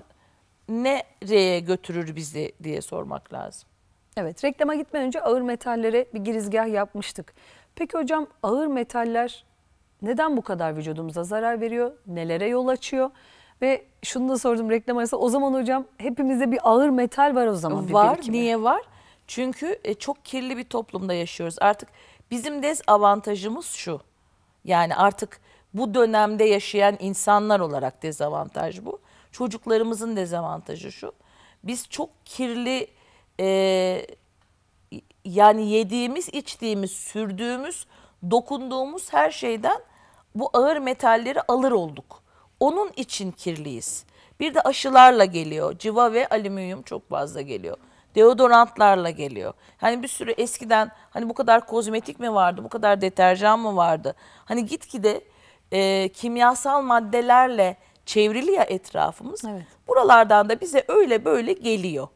nereye götürür bizi diye sormak lazım. Evet, reklama gitmeden önce ağır metallere bir girizgah yapmıştık. Peki hocam ağır metaller neden bu kadar vücudumuza zarar veriyor? Nelere yol açıyor? Ve şunu da sordum reklam arası. O zaman hocam hepimizde bir ağır metal var o zaman. bir var. birikimi. Niye var? Çünkü e, çok kirli bir toplumda yaşıyoruz. Artık bizim dezavantajımız şu. Yani artık bu dönemde yaşayan insanlar olarak dezavantaj bu. Çocuklarımızın dezavantajı şu. Biz çok kirli e, yani yediğimiz, içtiğimiz, sürdüğümüz, dokunduğumuz her şeyden bu ağır metalleri alır olduk. Onun için kirliyiz. Bir de aşılarla geliyor. Civa ve alüminyum çok fazla geliyor. Deodorantlarla geliyor. Hani bir sürü eskiden hani bu kadar kozmetik mi vardı, bu kadar deterjan mı vardı? Hani gitgide e, kimyasal maddelerle çevrili ya etrafımız. Evet. Buralardan da bize öyle böyle geliyor.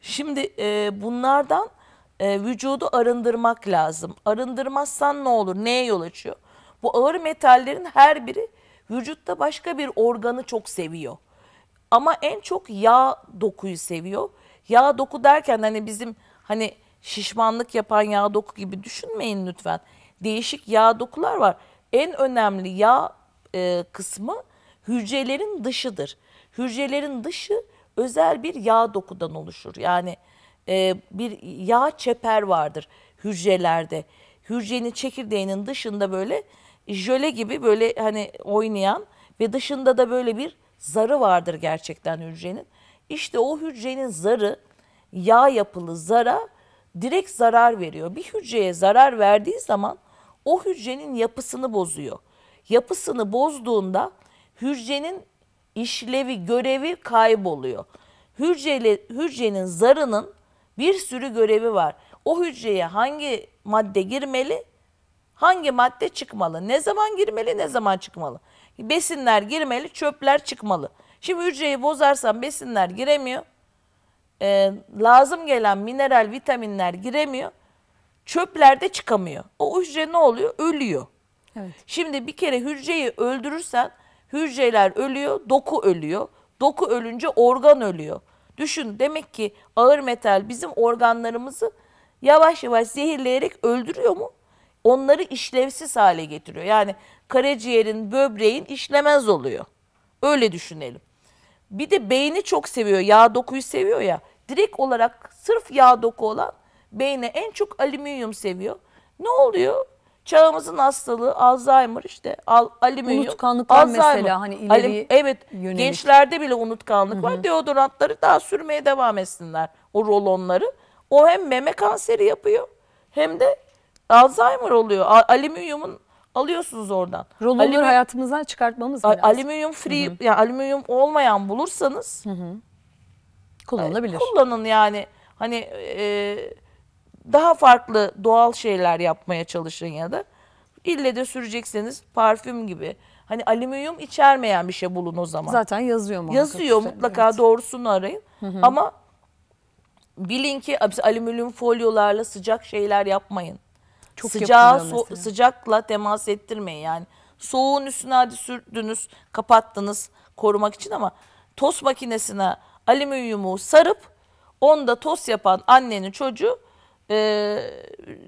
Şimdi e, bunlardan e, vücudu arındırmak lazım. Arındırmazsan ne olur? Neye yol açıyor? Bu ağır metallerin her biri vücutta başka bir organı çok seviyor. Ama en çok yağ dokuyu seviyor. Yağ doku derken hani bizim hani şişmanlık yapan yağ doku gibi düşünmeyin lütfen. Değişik yağ dokular var. En önemli yağ e, kısmı hücrelerin dışıdır. Hücrelerin dışı özel bir yağ dokudan oluşur. Yani e, bir yağ çeper vardır hücrelerde. Hücrenin çekirdeğinin dışında böyle jöle gibi böyle hani oynayan ve dışında da böyle bir zarı vardır gerçekten hücrenin. İşte o hücrenin zarı yağ yapılı zara direkt zarar veriyor. Bir hücreye zarar verdiği zaman o hücrenin yapısını bozuyor. Yapısını bozduğunda hücrenin işlevi, görevi kayboluyor. Hücreli, hücrenin zarının bir sürü görevi var. O hücreye hangi madde girmeli, hangi madde çıkmalı, ne zaman girmeli, ne zaman çıkmalı. Besinler girmeli, çöpler çıkmalı. Şimdi hücreyi bozarsan besinler giremiyor. Ee, lazım gelen mineral, vitaminler giremiyor. Çöpler de çıkamıyor. O hücre ne oluyor? Ölüyor. Evet. Şimdi bir kere hücreyi öldürürsen hücreler ölüyor, doku ölüyor. Doku ölünce organ ölüyor. Düşün demek ki ağır metal bizim organlarımızı yavaş yavaş zehirleyerek öldürüyor mu? Onları işlevsiz hale getiriyor. Yani karaciğerin, böbreğin işlemez oluyor. Öyle düşünelim. Bir de beyni çok seviyor. Yağ dokuyu seviyor ya. Direkt olarak sırf yağ doku olan beyne en çok alüminyum seviyor. Ne oluyor? Çağımızın hastalığı Alzheimer işte. Al, alüminyum. Unutkanlıklar mesela, hani ileri evet. yönelik. Gençlerde bile unutkanlık var. Deodorantları daha sürmeye devam etsinler. O rolonları. O hem meme kanseri yapıyor hem de Alzheimer oluyor. A- alüminyumun alıyorsunuz oradan. Rolonları Alüminyum- hayatımızdan çıkartmamız A- lazım. alüminyum free yani alüminyum olmayan bulursanız Kullanılabilir. kullanın yani. Hani e, daha farklı doğal şeyler yapmaya çalışın ya da ille de sürecekseniz parfüm gibi. Hani alüminyum içermeyen bir şey bulun o zaman. Zaten yazıyor muhakkak Yazıyor mutlaka evet. doğrusunu arayın. Ama bilin ki alüminyum folyolarla sıcak şeyler yapmayın. Çok Sıcağı so- sıcakla temas ettirmeyin yani. Soğuğun üstüne hadi sürdünüz, kapattınız korumak için ama tost makinesine alüminyumu sarıp onda tost yapan annenin çocuğu e,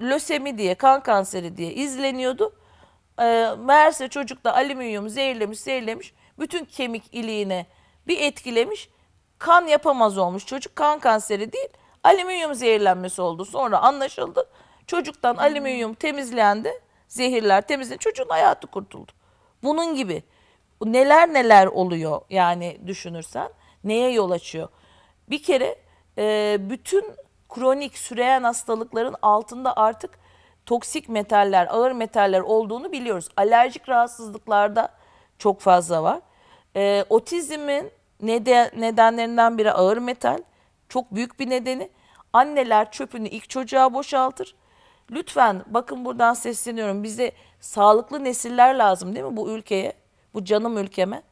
lösemi diye, kan kanseri diye izleniyordu. E, meğerse çocukta alüminyum zehirlemiş, zehirlemiş. Bütün kemik iliğine bir etkilemiş. Kan yapamaz olmuş. Çocuk kan kanseri değil, alüminyum zehirlenmesi oldu. Sonra anlaşıldı. Çocuktan alüminyum temizlendi. Zehirler temizlendi. Çocuğun hayatı kurtuldu. Bunun gibi neler neler oluyor yani düşünürsen. Neye yol açıyor? Bir kere e, bütün kronik süreyen hastalıkların altında artık toksik metaller, ağır metaller olduğunu biliyoruz. Alerjik rahatsızlıklarda çok fazla var. E, otizmin neden, nedenlerinden biri ağır metal. Çok büyük bir nedeni. Anneler çöpünü ilk çocuğa boşaltır. Lütfen bakın buradan sesleniyorum. Bize sağlıklı nesiller lazım değil mi bu ülkeye? Bu canım ülkeme.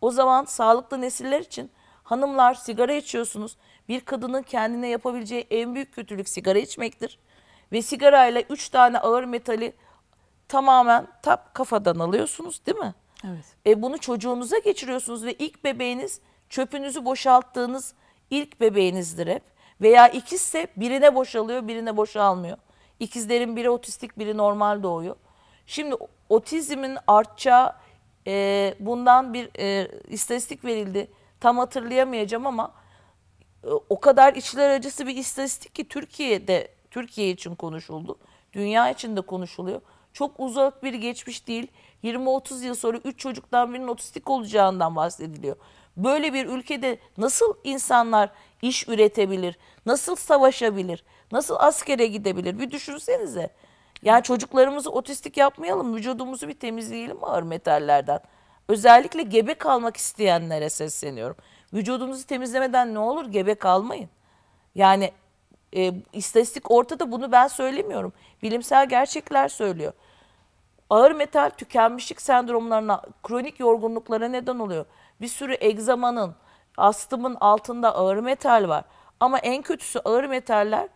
O zaman sağlıklı nesiller için hanımlar sigara içiyorsunuz. Bir kadının kendine yapabileceği en büyük kötülük sigara içmektir. Ve sigarayla üç tane ağır metali tamamen tap kafadan alıyorsunuz değil mi? Evet. E bunu çocuğunuza geçiriyorsunuz ve ilk bebeğiniz çöpünüzü boşalttığınız ilk bebeğinizdir hep. Veya ikizse birine boşalıyor, birine boşalmıyor. İkizlerin biri otistik, biri normal doğuyor. Şimdi otizmin artacağı e, bundan bir e, istatistik verildi. Tam hatırlayamayacağım ama o kadar içler acısı bir istatistik ki Türkiye'de Türkiye için konuşuldu. Dünya için de konuşuluyor. Çok uzak bir geçmiş değil. 20-30 yıl sonra 3 çocuktan birinin otistik olacağından bahsediliyor. Böyle bir ülkede nasıl insanlar iş üretebilir? Nasıl savaşabilir? Nasıl askere gidebilir? Bir düşünsenize. Yani çocuklarımızı otistik yapmayalım. Vücudumuzu bir temizleyelim ağır metallerden. Özellikle gebe kalmak isteyenlere sesleniyorum. Vücudunuzu temizlemeden ne olur gebe kalmayın. Yani e, istatistik ortada bunu ben söylemiyorum. Bilimsel gerçekler söylüyor. Ağır metal tükenmişlik sendromlarına, kronik yorgunluklara neden oluyor. Bir sürü egzamanın, astımın altında ağır metal var. Ama en kötüsü ağır metaller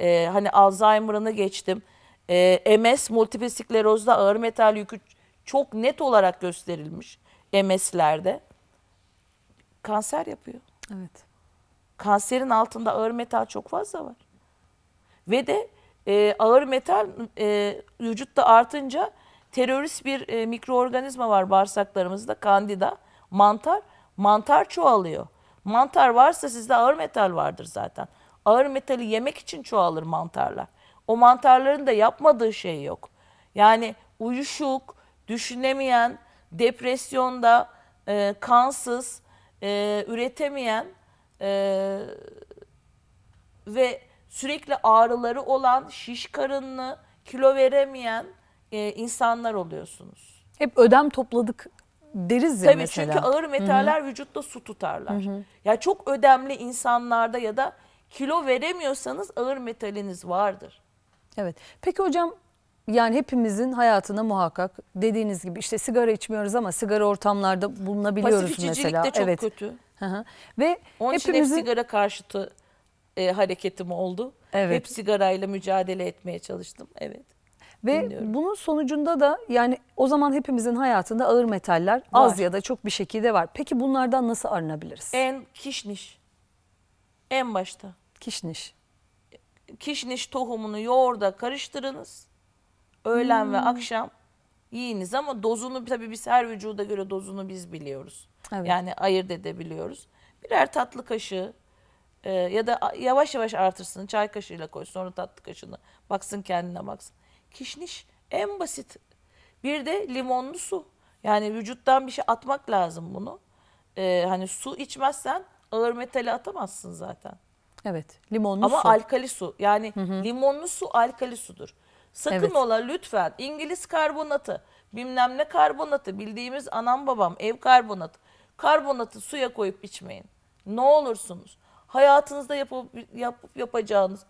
e, hani Alzheimer'ını geçtim. E, MS multiple sklerozda ağır metal yükü çok net olarak gösterilmiş MS'lerde. Kanser yapıyor. Evet. Kanserin altında ağır metal çok fazla var. Ve de e, ağır metal e, vücutta artınca terörist bir e, mikroorganizma var bağırsaklarımızda, kandida, mantar. Mantar çoğalıyor. Mantar varsa sizde ağır metal vardır zaten. Ağır metali yemek için çoğalır mantarlar. O mantarların da yapmadığı şey yok. Yani uyuşuk, düşünemeyen, depresyonda, e, kansız, e, üretemeyen e, ve sürekli ağrıları olan, şiş karınlı, kilo veremeyen e, insanlar oluyorsunuz. Hep ödem topladık deriz ya Tabii mesela. çünkü ağır metaller vücutta su tutarlar. Ya çok ödemli insanlarda ya da kilo veremiyorsanız ağır metaliniz vardır. Evet. Peki hocam yani hepimizin hayatına muhakkak dediğiniz gibi işte sigara içmiyoruz ama sigara ortamlarda bulunabiliyoruz Pasif içicilik mesela. de çok evet. kötü. Hı hı. Ve Onun için hepimizin hep sigara karşıtı e, hareketim oldu. Evet. Hep sigarayla mücadele etmeye çalıştım. Evet. ve dinliyorum. bunun sonucunda da yani o zaman hepimizin hayatında ağır metaller az Var. ya da çok bir şekilde var. Peki bunlardan nasıl arınabiliriz? En kişniş. En başta. Kişniş. Kişniş tohumunu yoğurda karıştırınız. Öğlen ve akşam yiyiniz ama dozunu tabii biz her vücuda göre dozunu biz biliyoruz. Evet. Yani ayırt edebiliyoruz. Birer tatlı kaşığı e, ya da yavaş yavaş artırsın. Çay kaşığıyla koy sonra tatlı kaşığını. Baksın kendine baksın. Kişniş en basit. Bir de limonlu su. Yani vücuttan bir şey atmak lazım bunu. E, hani su içmezsen ağır metali atamazsın zaten. Evet. Limonlu Ama su. alkali su. Yani limonlu su alkali sudur. Sakın Evet. ola lütfen İngiliz karbonatı, bilmem ne karbonatı, bildiğimiz anam babam ev karbonatı. Karbonatı suya koyup içmeyin. Ne olursunuz. Hayatınızda yapıp, yapıp yapacağınız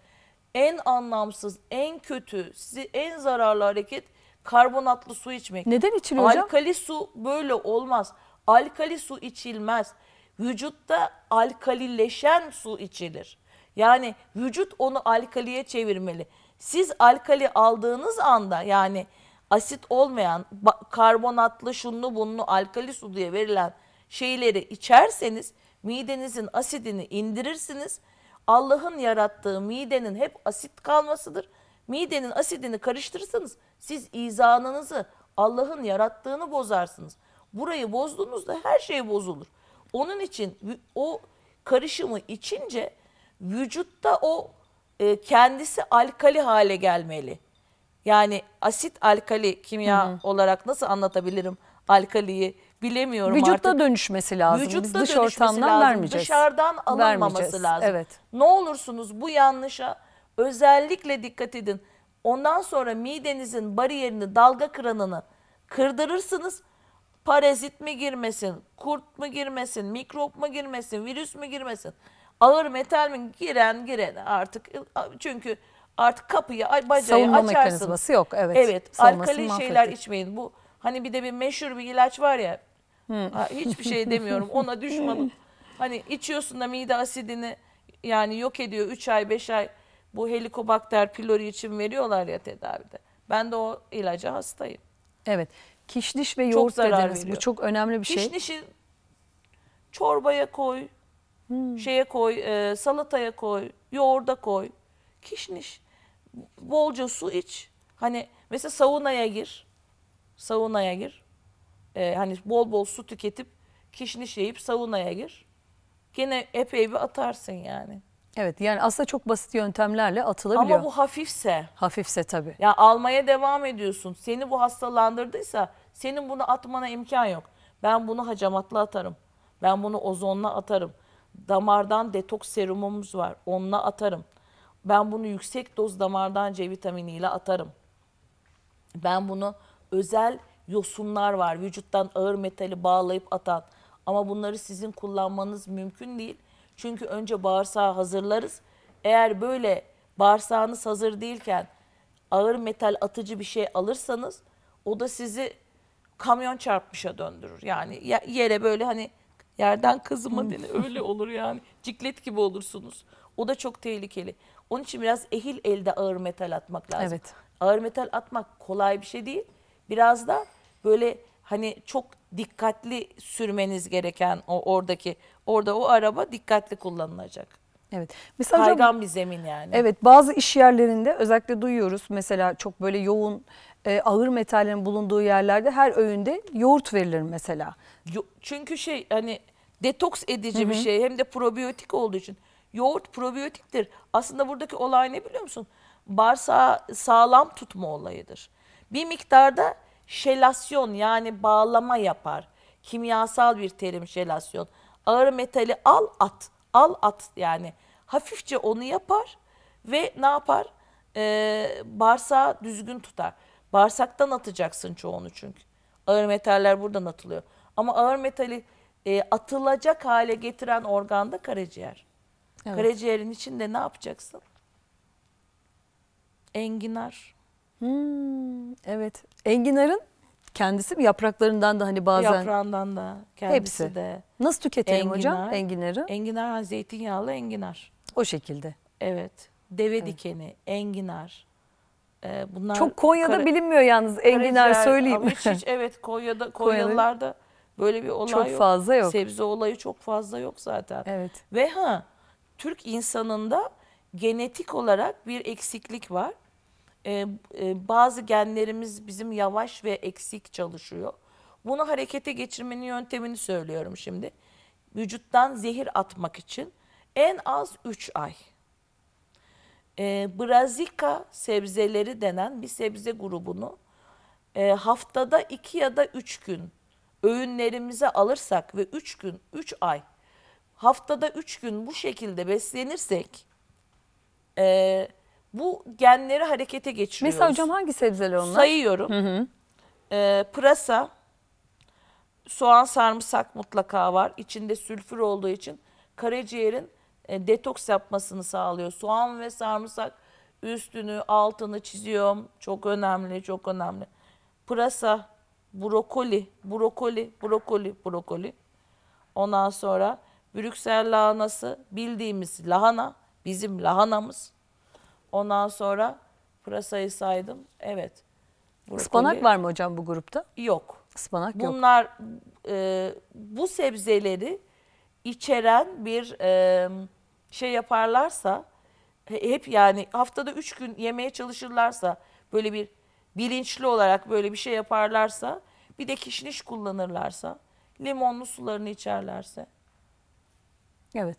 en anlamsız, en kötü, sizi en zararlı hareket karbonatlı su içmek. Neden içiliyor hocam? Alkali su böyle olmaz. Alkali su içilmez. Vücutta alkalileşen su içilir. Yani vücut onu alkaliye çevirmeli. Siz alkali aldığınız anda yani asit olmayan karbonatlı şunlu bunlu alkali su diye verilen şeyleri içerseniz midenizin asidini indirirsiniz. Allah'ın yarattığı midenin hep asit kalmasıdır. Midenin asidini karıştırırsanız siz izanınızı Allah'ın yarattığını bozarsınız. Burayı bozduğunuzda her şey bozulur. Onun için o karışımı içince vücutta o e, kendisi alkali hale gelmeli. Yani asit alkali kimya olarak nasıl anlatabilirim alkaliyi bilemiyorum Vücutta artık. dönüşmesi lazım. Vücutta Biz dış dönüşmesi ortamdan lazım. vermeyeceğiz. Dışarıdan alınmaması lazım. Evet. Ne olursunuz bu yanlışa özellikle dikkat edin. Ondan sonra midenizin bariyerini, dalga kranını kırdırırsınız. Parazit mi girmesin, kurt mu girmesin, mikrop mu girmesin, virüs mü girmesin, ağır metal mi giren giren artık çünkü artık kapıyı ay- bacağı Savunma açarsınız. mekanizması yok, evet. Evet, Savunmasını alkali şeyler mahvettik. içmeyin. Bu hani bir de bir meşhur bir ilaç var ya. Hiçbir şey demiyorum. Ona düşmanım. Hani içiyorsun da mide asidini yani yok ediyor 3 ay 5 ay. Bu helikobakter pylori için veriyorlar ya tedavide. Ben de o ilaca hastayım. Evet. Kişniş ve yoğurt zarar dediniz. Bu veriyor. çok önemli bir şey. Kişnişi çorbaya koy, şeye koy, e, salataya koy, yoğurda koy. Kişniş. Bolca su iç. Hani mesela saunaya gir. Saunaya gir. E, hani bol bol su tüketip kişniş yiyip saunaya gir. Gene epey bir atarsın yani. Evet yani aslında çok basit yöntemlerle atılabiliyor. Ama bu hafifse. Hafifse tabii. Ya almaya devam ediyorsun. Seni bu hastalandırdıysa senin bunu atmana imkan yok. Ben bunu hacamatla atarım. Ben bunu ozonla atarım. Damardan detoks serumumuz var. Onunla atarım. Ben bunu yüksek doz damardan C vitaminiyle atarım. Ben bunu özel yosunlar var. Vücuttan ağır metali bağlayıp atan. Ama bunları sizin kullanmanız mümkün değil. Çünkü önce bağırsağı hazırlarız. Eğer böyle bağırsağınız hazır değilken ağır metal atıcı bir şey alırsanız o da sizi kamyon çarpmışa döndürür. Yani ya- yere böyle hani yerden kazıma denir öyle olur yani. Ciklet gibi olursunuz. O da çok tehlikeli. Onun için biraz ehil elde ağır metal atmak lazım. Evet. Ağır metal atmak kolay bir şey değil. Biraz da böyle hani çok dikkatli sürmeniz gereken o oradaki orada o araba dikkatli kullanılacak. Evet. Mesela hocam, Kaygan bir zemin yani. Evet bazı iş yerlerinde özellikle duyuyoruz mesela çok böyle yoğun e, ağır metallerin bulunduğu yerlerde her öğünde yoğurt verilir mesela. Yo- Çünkü şey hani detoks edici bir şey hem de probiyotik olduğu için. Yoğurt probiyotiktir. Aslında buradaki olay ne biliyor musun? Bağırsağı sağlam tutma olayıdır. Bir miktarda şelasyon yani bağlama yapar. Kimyasal bir terim şelasyon. Ağır metali al at. Al at yani. Hafifçe onu yapar ve ne yapar? Ee, bağırsağı düzgün tutar. Bağırsaktan atacaksın çoğunu çünkü. Ağır metaller buradan atılıyor. Ama ağır metali e, atılacak hale getiren organ da karaciğer. Evet. Karaciğerin içinde ne yapacaksın? Enginar. Hmm, evet. Enginarın kendisi mi yapraklarından da hani bazen Yaprağından da kendisi hepsi. de. Nasıl tüketelim hocam Enginar. enginarı? Enginar zeytinyağlı enginar. o şekilde. Evet. Deve dikeni, enginar. Ee, bunlar Çok Konya'da kara- bilinmiyor yalnız enginar karaciğer- söyleyeyim. Hiç, hiç evet Konya'da Konyalılarda böyle bir olay Çok yok. fazla yok. Sebze olayı çok fazla yok zaten. Evet. Ve ha Türk insanında genetik olarak bir eksiklik var. Ee, e, bazı genlerimiz bizim yavaş ve eksik çalışıyor. Bunu harekete geçirmenin yöntemini söylüyorum şimdi. Vücuttan zehir atmak için en az 3 ay. Ee, Brazika sebzeleri denen bir sebze grubunu e, haftada 2 ya da 3 gün öğünlerimize alırsak ve 3 gün, 3 ay haftada 3 gün bu şekilde beslenirsek e, bu genleri harekete geçiriyoruz. Mesela hocam hangi sebzeler onlar? Sayıyorum. E, pırasa, soğan sarımsak mutlaka var. İçinde sülfür olduğu için karaciğerin e, detoks yapmasını sağlıyor. Soğan ve sarımsak üstünü altını çiziyorum. Çok önemli, çok önemli. Pırasa, brokoli, brokoli, brokoli, brokoli. Ondan sonra Brüksel lahanası bildiğimiz lahana, bizim lahanamız. Ondan sonra pırasayı saydım. Evet. Brokoli Ispanak var mı hocam bu grupta? Yok. Ispanak yok. Bunlar e, bu sebzeleri içeren bir e, şey yaparlarsa he- hep yani haftada üç gün yemeye çalışırlarsa böyle bir bilinçli olarak böyle bir şey yaparlarsa bir de kişniş kullanırlarsa limonlu sularını içerlerse Evet.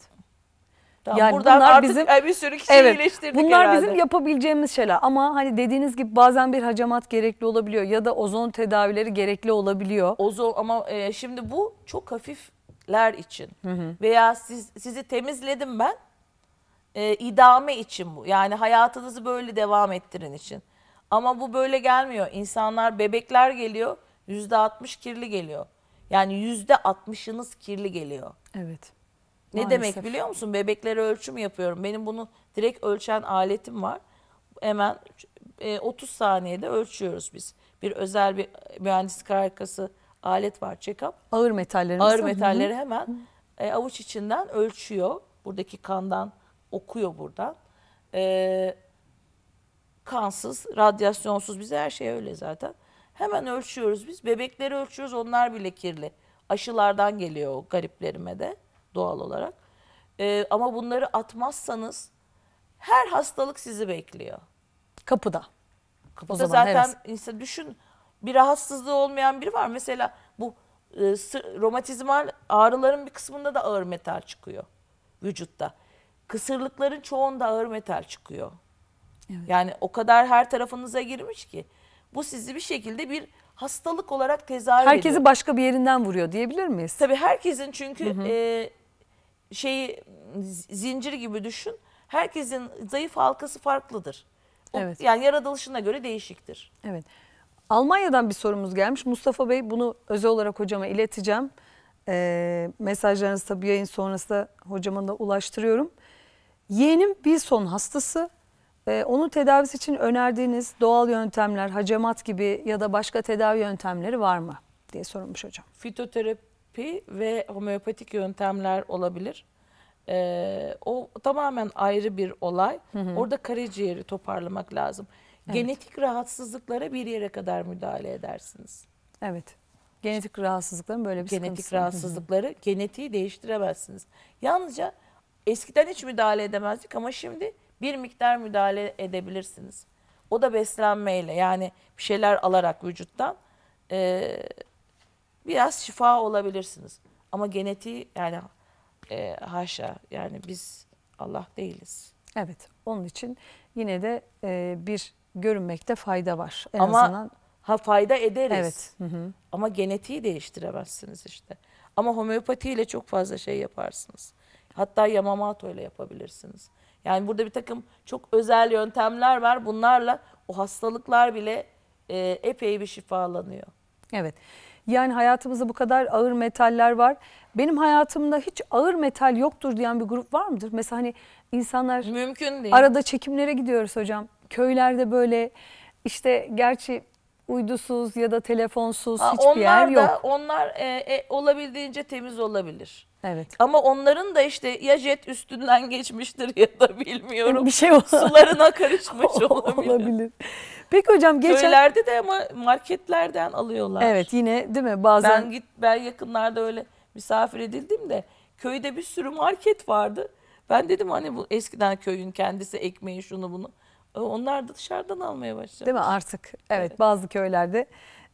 tamam, Yani buradan bunlar artık bizim- bir sürü kişiyi Evet. iyileştirdik Bunlar herhalde. bizim yapabileceğimiz şeyler ama hani dediğiniz gibi bazen bir hacamat gerekli olabiliyor ya da ozon tedavileri gerekli olabiliyor. Ozon ama e, şimdi bu çok hafifler için veya siz sizi temizledim ben e, idame için bu yani hayatınızı böyle devam ettirin için ama bu böyle gelmiyor insanlar bebekler geliyor yüzde altmış kirli geliyor yani yüzde altmışınız kirli geliyor Evet. ne Maalesef. demek biliyor musun bebeklere ölçüm yapıyorum benim bunu direkt ölçen aletim var hemen e, 30 saniyede ölçüyoruz biz bir özel bir mühendislik harikası alet var check-up Ağır metallerimiz. ağır hı. metalleri hemen e, avuç içinden ölçüyor. Buradaki kandan okuyor buradan. E, kansız, radyasyonsuz bize her şey öyle zaten. Hemen ölçüyoruz biz. Bebekleri ölçüyoruz onlar bile kirli. Aşılardan geliyor o gariplerime de doğal olarak. E, ama bunları atmazsanız her hastalık sizi bekliyor. Kapıda. Kapıda O zaman zaten evet. insan düşün bir rahatsızlığı olmayan biri var. Mesela bu e, romatizmal ağrıların bir kısmında da ağır metal çıkıyor vücutta. Kısırlıkların çoğunda ağır metal çıkıyor. Yani o kadar her tarafınıza girmiş ki bu sizi bir şekilde bir hastalık olarak tezahür ediyor. Herkesi başka bir yerinden vuruyor diyebilir miyiz? Tabii herkesin çünkü e, şeyi zincir gibi düşün. Herkesin zayıf halkası farklıdır. O, Evet. Yani yaratılışına göre değişiktir. Evet. Almanya'dan bir sorumuz gelmiş. Mustafa Bey bunu özel olarak hocama ileteceğim. Ee, mesajlarınızı tabii yayın sonrası da hocama da ulaştırıyorum. Yeğenim Wilson hastası. Ee, onun tedavisi için önerdiğiniz doğal yöntemler, hacamat gibi ya da başka tedavi yöntemleri var mı diye sorulmuş hocam. fitoterapi ve homeopatik yöntemler olabilir. Ee, o tamamen ayrı bir olay. Orada karaciğeri toparlamak lazım. Genetik rahatsızlıklara bir yere kadar müdahale edersiniz. Evet. Genetik rahatsızlıkların böyle bir Genetik sıkıntısı. rahatsızlıkları genetiği değiştiremezsiniz. Yalnızca eskiden hiç müdahale edemezdik ama şimdi bir miktar müdahale edebilirsiniz. O da beslenmeyle yani bir şeyler alarak vücuttan eee, biraz şifa olabilirsiniz. Ama genetiği yani eee, haşa yani biz Allah değiliz. Evet. Onun için yine de e, bir görünmekte fayda var. En Ama azından ha fayda ederiz. evet. Hı hı. Ama genetiği değiştiremezsiniz işte. Ama homeopatiyle çok fazla şey yaparsınız. Hatta Yamamoto ile yapabilirsiniz. Yani burada bir takım çok özel yöntemler var. Bunlarla o hastalıklar bile e, epey bir şifalanıyor. Evet. Yani hayatımızda bu kadar ağır metaller var. Benim hayatımda hiç ağır metal yoktur diyen bir grup var mıdır? Mesela hani insanlar Mümkün değil. arada çekimlere gidiyoruz hocam. Köylerde böyle işte gerçi uydusuz ya da telefonsuz Ha, hiçbir yer onlar da yok. onlar e, e, olabildiğince temiz olabilir. Evet. Ama onların da işte ya jet üstünden geçmiştir ya da bilmiyorum. Bir şey ol- Sularına karışmış olabilir. olabilir. Peki hocam geçen Köylerde de ama marketlerden alıyorlar. Evet yine değil mi? Bazen Ben git ben yakınlarda öyle misafir edildim de köyde bir sürü market vardı. Ben dedim hani bu eskiden köyün kendisi ekmeği şunu bunu. Onlar da dışarıdan almaya başladı. Değil mi artık? Evet, Evet. bazı köylerde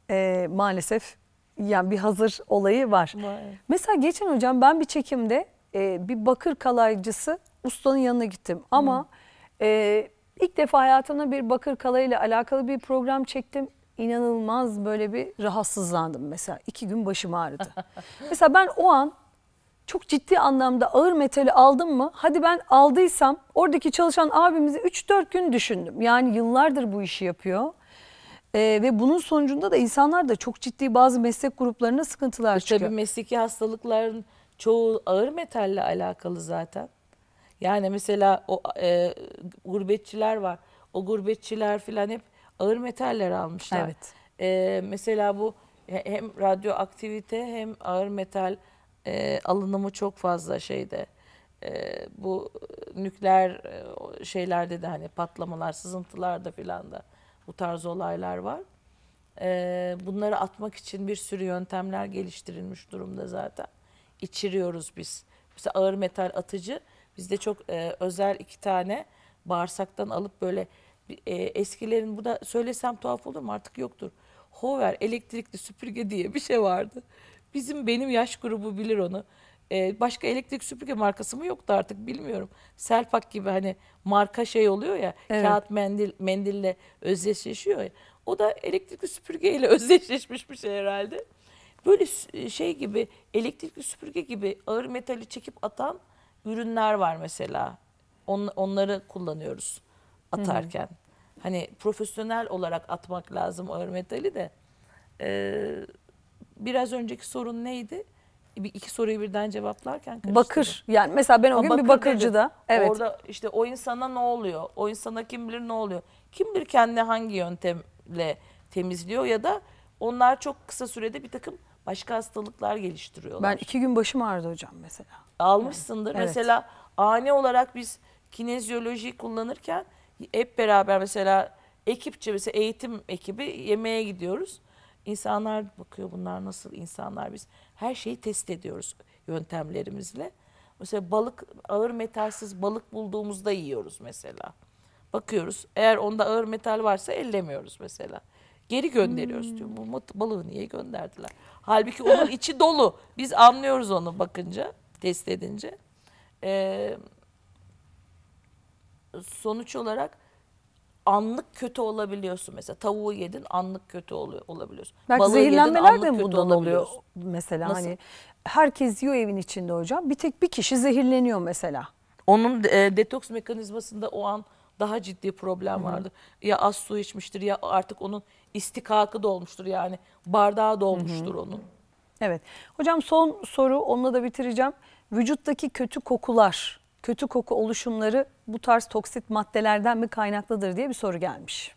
e, maalesef yani bir hazır olayı var. Var. Mesela geçen hocam ben bir çekimde e, bir bakır kalaycısı ustanın yanına gittim. Ama e, ilk defa hayatımda bir bakır kalayla alakalı bir program çektim. İnanılmaz böyle bir rahatsızlandım mesela. iki gün başım ağrıdı. mesela ben o an çok ciddi anlamda ağır metali aldım mı? Hadi ben aldıysam oradaki çalışan abimizi 3-4 gün düşündüm. Yani yıllardır bu işi yapıyor. Ee, ve bunun sonucunda da insanlar da çok ciddi bazı meslek gruplarına sıkıntılar çıkıyor. Tabii mesleki hastalıkların çoğu ağır metalle alakalı zaten. Yani mesela o e, gurbetçiler var. O gurbetçiler filan hep ağır metaller almışlar. Evet. E, mesela bu he- hem radyoaktivite hem ağır metal e, alınımı çok fazla şeyde. E, bu nükleer e, şeylerde de hani patlamalar, sızıntılarda filan da bu tarz olaylar var. Ee, bunları atmak için bir sürü yöntemler geliştirilmiş durumda zaten. İçiriyoruz biz. Mesela ağır metal atıcı bizde çok e, özel iki tane bağırsaktan alıp böyle e, eskilerin bu da söylesem tuhaf olur mu artık yoktur. Hover elektrikli süpürge diye bir şey vardı. Bizim benim yaş grubu bilir onu. Ee, başka elektrik süpürge markası mı yoktu artık bilmiyorum. Selpak gibi hani marka şey oluyor ya Evet. kağıt mendil mendille özdeşleşiyor ya. O da elektrikli süpürgeyle özdeşleşmiş bir şey herhalde. Böyle şey gibi elektrikli süpürge gibi ağır metali çekip atan ürünler var mesela. On, onları kullanıyoruz atarken. Hani profesyonel olarak atmak lazım ağır metali de. Ee, biraz önceki sorun neydi? Bir iki soruyu birden cevaplarken karıştırdım. Bakır yani mesela ben o gün bakır bir bakırcıda evet Orada işte o insana ne oluyor? O insana kim bilir ne oluyor? Kim bilir kendi hangi yöntemle temizliyor ya da onlar çok kısa sürede bir takım başka hastalıklar geliştiriyorlar. ben iki gün başım ağrıdı hocam mesela. Almışsındır. Evet. Mesela ani olarak biz kinezyolojiyi kullanırken hep beraber mesela ekipçe mesela eğitim ekibi yemeğe gidiyoruz. İnsanlar bakıyor bunlar nasıl insanlar biz her şeyi test ediyoruz yöntemlerimizle. Mesela balık ağır metalsiz balık bulduğumuzda yiyoruz mesela. Bakıyoruz eğer onda ağır metal varsa ellemiyoruz mesela. Geri gönderiyoruz diyor. Bu balığı niye gönderdiler? Halbuki onun içi dolu. Biz anlıyoruz onu bakınca, test edince. Ee, sonuç olarak anlık kötü olabiliyorsun mesela. Tavuğu yedin anlık kötü oluyor, olabiliyorsun. Belki Balığı yedin, zehirlenmeler anlık de kötü bundan oluyor mesela Nasıl? hani herkes yiyor evin içinde hocam. Bir tek bir kişi zehirleniyor mesela. Onun e, detoks mekanizmasında o an daha ciddi problem vardı. Ya az su içmiştir ya artık onun istikakı dolmuştur yani bardağı dolmuştur onun. Evet. Hocam son soru onunla da bitireceğim. Vücuttaki kötü kokular, kötü koku oluşumları bu tarz toksit maddelerden mi kaynaklıdır diye bir soru gelmiş.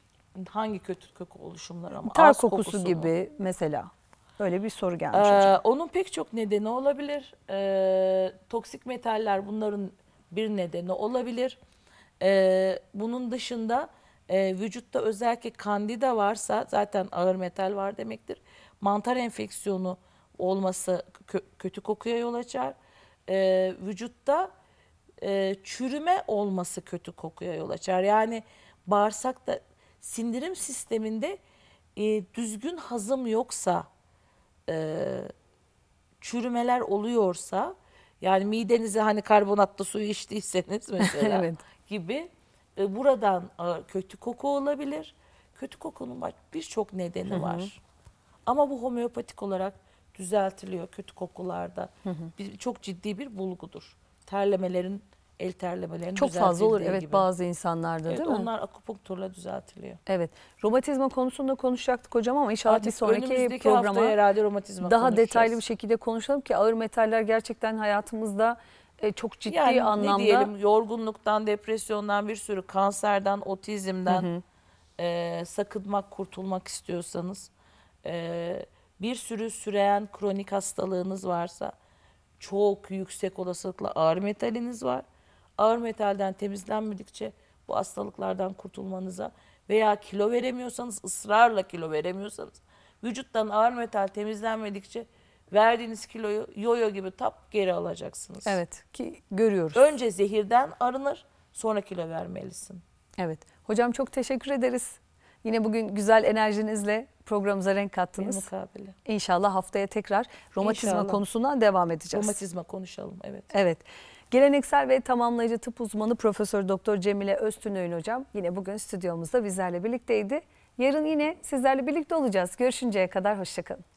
Hangi kötü koku oluşumlar ama Ter kokusu kokusu mu? gibi mesela. Öyle bir soru gelmiş hocam. Ee, onun pek çok nedeni olabilir. Ee, toksik metaller bunların bir nedeni olabilir. Ee, bunun dışında e, vücutta özellikle kandida varsa zaten ağır metal var demektir. Mantar enfeksiyonu olması kö- kötü kokuya yol açar. Ee, vücutta e, çürüme olması kötü kokuya yol açar. Yani bağırsakta sindirim sisteminde e, düzgün hazım yoksa e, çürümeler oluyorsa yani midenize hani karbonatlı suyu içtiyseniz mesela Evet. gibi e, buradan e, kötü koku olabilir. Kötü kokunun birçok nedeni var. Ama bu homeopatik olarak düzeltiliyor kötü kokularda. Bir, çok ciddi bir bulgudur. Terlemelerin, el terlemelerin Çok fazla olur evet gibi. bazı insanlarda Evet, değil mi? onlar akupunkturla düzeltiliyor. Evet. Romatizma konusunda konuşacaktık hocam ama inşallah bir Artık sonraki önümüzdeki programa herhalde romatizma daha detaylı bir şekilde konuşalım ki ağır metaller gerçekten hayatımızda e, çok ciddi yani anlamda ne diyelim yorgunluktan, depresyondan bir sürü kanserden, otizmden e, sakınmak, kurtulmak istiyorsanız e, bir sürü süreyen kronik hastalığınız varsa çok yüksek olasılıkla ağır metaliniz var. Ağır metalden temizlenmedikçe bu hastalıklardan kurtulmanıza veya kilo veremiyorsanız, ısrarla kilo veremiyorsanız, vücuttan ağır metal temizlenmedikçe verdiğiniz kiloyu yoyo gibi tap geri alacaksınız. evet ki görüyoruz. Önce zehirden arınır, sonra kilo vermelisin. Evet. Hocam çok teşekkür ederiz. Yine bugün güzel enerjinizle programımıza renk kattınız. mukabele. İnşallah haftaya tekrar romatizma İnşallah. konusundan devam edeceğiz. Romatizma konuşalım, evet. Evet. Geleneksel ve tamamlayıcı tıp uzmanı Profesör Doktor Cemile Öztürk'ün hocam yine bugün stüdyomuzda bizlerle birlikteydi. Yarın yine sizlerle birlikte olacağız. Görüşünceye kadar hoşçakalın.